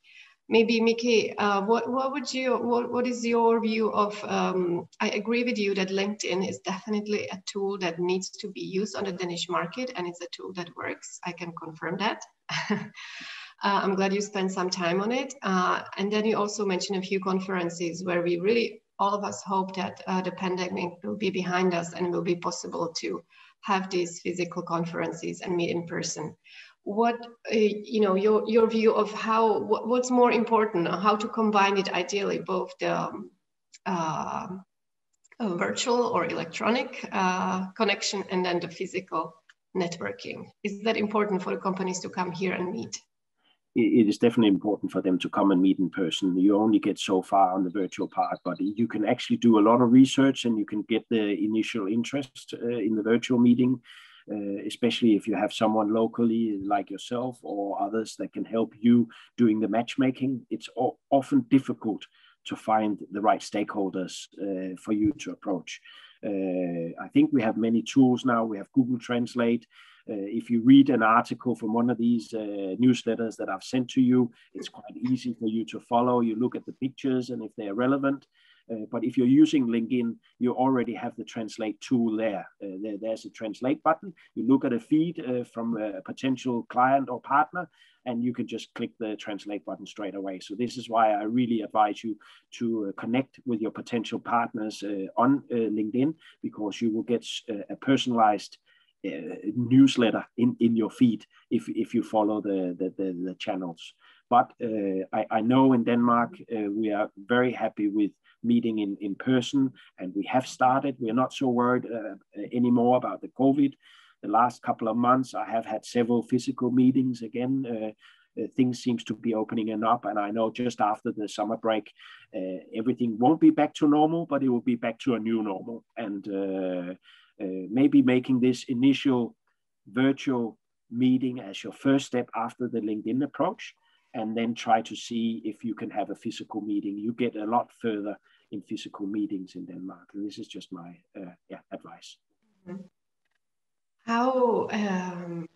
[SPEAKER 1] maybe Mickey, uh, what what would you what what is your view of? Um, I agree with you that LinkedIn is definitely a tool that needs to be used on the Danish market, and it's a tool that works. I can confirm that. uh, I'm glad you spent some time on it. Uh, and then you also mentioned a few conferences where we really all of us hope that uh, the pandemic will be behind us and it will be possible to have these physical conferences and meet in person what uh, you know your your view of how what, what's more important how to combine it ideally both the um, uh, virtual or electronic uh, connection and then the physical networking? Is that important for the companies to come here and meet?
[SPEAKER 6] It is definitely important for them to come and meet in person. You only get so far on the virtual part, but you can actually do a lot of research and you can get the initial interest uh, in the virtual meeting uh, especially if you have someone locally like yourself or others that can help you doing the matchmaking. It's often difficult to find the right stakeholders uh, for you to approach. Uh, I think we have many tools now. We have Google Translate. Uh, if you read an article from one of these uh, newsletters that I've sent to you, it's quite easy for you to follow. You look at the pictures, and if they're relevant, uh, but if you're using LinkedIn, you already have the translate tool there. Uh, there. There's a translate button. You look at a feed uh, from a potential client or partner, and you can just click the translate button straight away. So this is why I really advise you to uh, connect with your potential partners uh, on LinkedIn because you will get a personalized newsletter in, in your feed if, if you follow the, the, the, the channels. But I, I know in Denmark, we are very happy with meeting in, in person. And we have started. We are not so worried uh, anymore about the COVID. the last couple of months, I have had several physical meetings again. Uh, uh, things seems to be opening and up and i know just after the summer break uh, everything won't be back to normal but it will be back to a new normal and uh, uh maybe making this initial virtual meeting as your first step after the linkedin approach and then try to see if you can have a physical meeting you get a lot further in physical meetings in denmark and this is just my uh, yeah, advice mm -hmm.
[SPEAKER 1] how um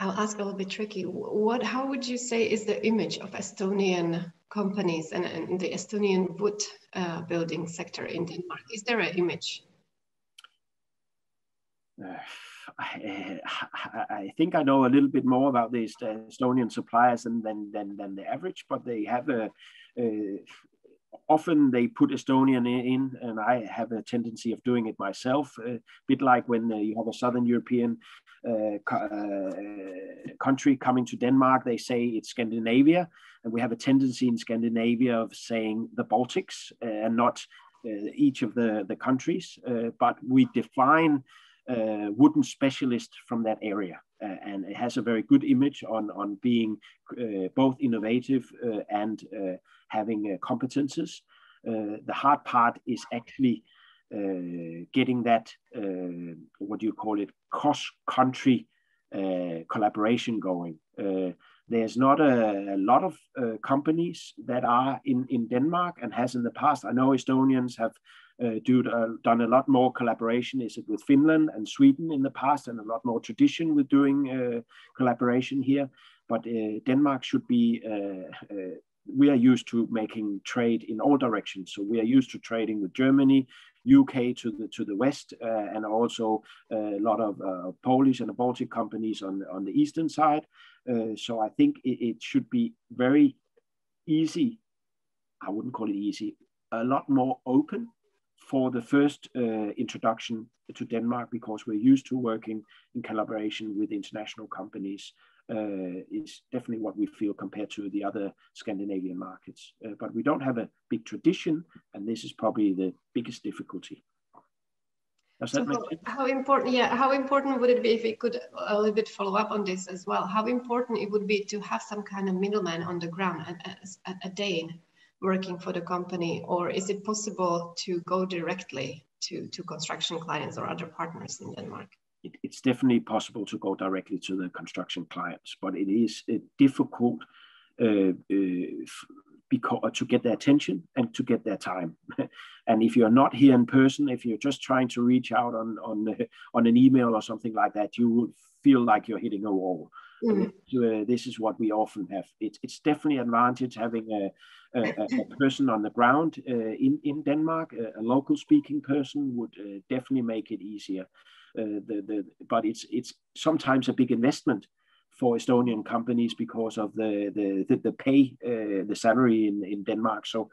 [SPEAKER 1] I'll ask a little bit tricky. What, how would you say is the image of Estonian companies and, and the Estonian wood uh, building sector in Denmark? Is there an image?
[SPEAKER 6] Uh, I, think I know a little bit more about these Estonian suppliers than, than, than, than the average, but they have a, a often they put Estonian in, and I have a tendency of doing it myself. A bit like when uh, you have a Southern European uh, uh, country coming to Denmark, they say it's Scandinavia, and we have a tendency in Scandinavia of saying the Baltics uh, and not uh, each of the the countries, uh, but we define. Wooden specialist from that area, and it has a very good image on on being both innovative and having uh, competences. Uh, the hard part is actually uh, getting that, what do you call it, cross-country collaboration going there's not a, a lot of uh, companies that are in, in Denmark and has in the past. I know Estonians have uh, do, uh, done a lot more collaboration. Is it with Finland and Sweden in the past, and a lot more tradition with doing collaboration here. But Denmark should be we are used to making trade in all directions. So we are used to trading with Germany, UK to the to the west, uh, and also uh, a lot of uh, Polish and Baltic companies on on the eastern side. Uh, so I think it, it, should be very easy. I wouldn't call it easy. A lot more open for the first uh, introduction to Denmark because we're used to working in collaboration with international companies uh, is definitely what we feel compared to the other Scandinavian markets. Uh, but we don't have a big tradition, and this is probably the biggest difficulty.
[SPEAKER 1] So how important, yeah, how important would it be if we could a little bit follow up on this as well? How important it would be to have some kind of middleman on the ground, a, a, a Dane working for the company, or is it possible to go directly to, to construction clients or other partners in Denmark?
[SPEAKER 6] it, it's definitely possible to go directly to the construction clients, but it is uh, difficult uh, uh, because to get their attention and to get their time. and if you're not here in person, if you're just trying to reach out on on uh, on an email or something like that, you will feel like you're hitting a wall. Mm-hmm. Uh, this is what we often have. It, it's definitely advantage having a, a, a person on the ground uh, in in Denmark. A, a local speaking person would uh, definitely make it easier. Uh, the, the, but it's it's sometimes a big investment for Estonian companies because of the the the, the pay uh, the salary in, in Denmark. So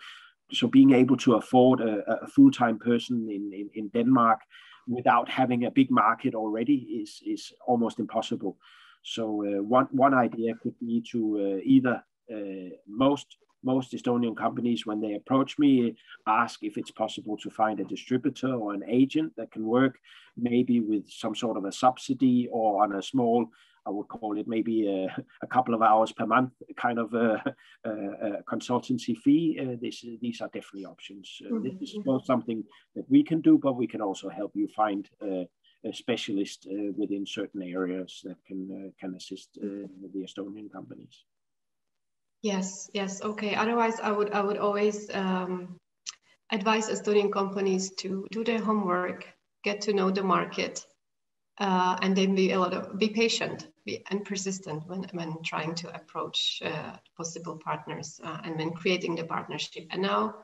[SPEAKER 6] so being able to afford a, a full time person in, in, in Denmark without having a big market already is is almost impossible. So uh, one one idea could be to uh, either uh, most most Estonian companies, when they approach me, ask if it's possible to find a distributor or an agent that can work maybe with some sort of a subsidy or on a small, I would call it maybe a, a couple of hours per month kind of a, a, a consultancy fee. Uh, this, these are definitely options. Uh, mm-hmm. This is both something that we can do, but we can also help you find uh, a specialist uh, within certain areas that can uh, can assist uh, the Estonian companies.
[SPEAKER 1] Yes, yes, okay. Otherwise, I would I would always um, advise Estonian companies to do their homework, get to know the market, uh, and then be a lot of be patient be, and persistent when when trying to approach uh, possible partners uh, and when creating the partnership. And now,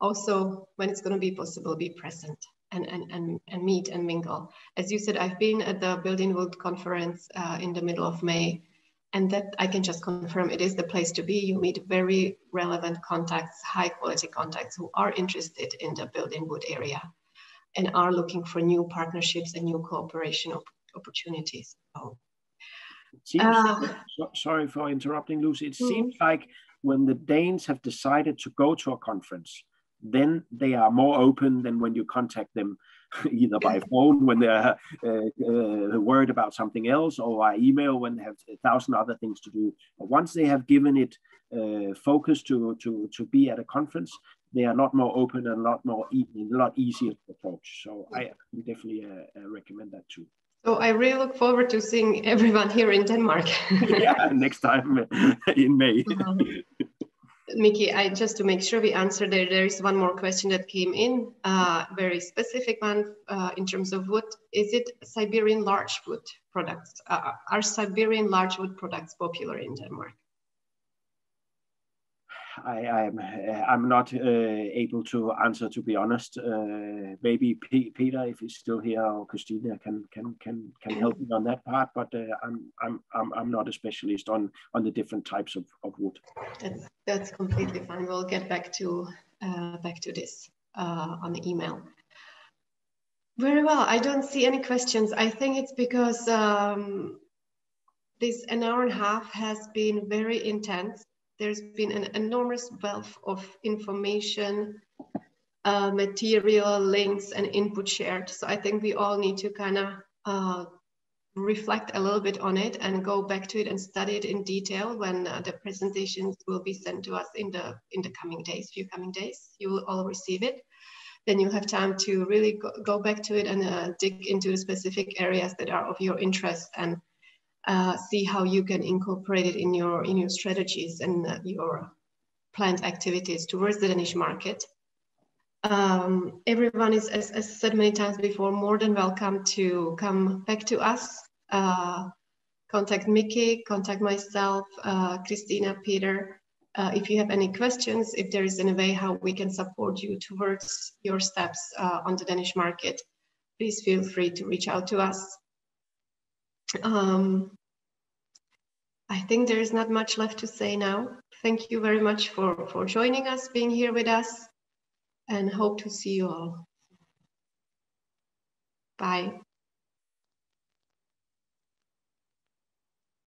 [SPEAKER 1] also when it's going to be possible, be present and and and, and meet and mingle. As you said, I've been at the Building Wood conference uh, in the middle of May and that I can just confirm it is the place to be. You meet very relevant contacts, high quality contacts who are interested in the building wood area and are looking for new partnerships and new cooperation op opportunities.
[SPEAKER 6] So, seems, uh, so, sorry for interrupting, Lucie. It mm -hmm. seems like when the Danes have decided to go to a conference, then they are more open than when you contact them either by phone when they're uh, uh, worried about something else or by email when they have a thousand other things to do. But once they have given it uh, focus to, to, to be at a conference, they are a lot more open and a lot more e a lot easier to approach. So I definitely uh, uh, recommend that too.
[SPEAKER 1] So I really look forward to seeing everyone here in Denmark.
[SPEAKER 6] yeah, next time in May.
[SPEAKER 1] Um, Mickey, I just to make sure we answer there, there is one more question that came in, uh, very specific one uh, in terms of wood. Is it Siberian larch wood products? Uh, are Siberian larch wood products popular in Denmark?
[SPEAKER 6] I, I'm I'm not uh, able to answer to be honest. Uh, maybe P Peder, if he's still here, or Christina can can can can help me on that part. But uh, I'm I'm I'm I'm not a specialist on on the different types of, of wood.
[SPEAKER 1] That's that's completely fine. We'll get back to uh, back to this uh, on the email. Very well. I don't see any questions. I think it's because um, this an hour and a half has been very intense there's been an enormous wealth of information, uh, material, links, and input shared. So I think we all need to kind of uh, reflect a little bit on it and go back to it and study it in detail when uh, the presentations will be sent to us in the in the coming days, few coming days. You will all receive it. Then you'll have time to really go, go back to it and uh, dig into the specific areas that are of your interest and uh, see how you can incorporate it in your in your strategies and uh, your planned activities towards the Danish market. Um, everyone is, as, as, said many times before, more than welcome to come back to us. Uh, contact Mickey, contact myself, uh, Christina, Peder. If you have any questions, if there is any way how we can support you towards your steps on the Danish market, please feel free to reach out to us. Um, I think there is not much left to say now. Thank you very much for, for joining us, being here with us, and hope to see you all. Bye.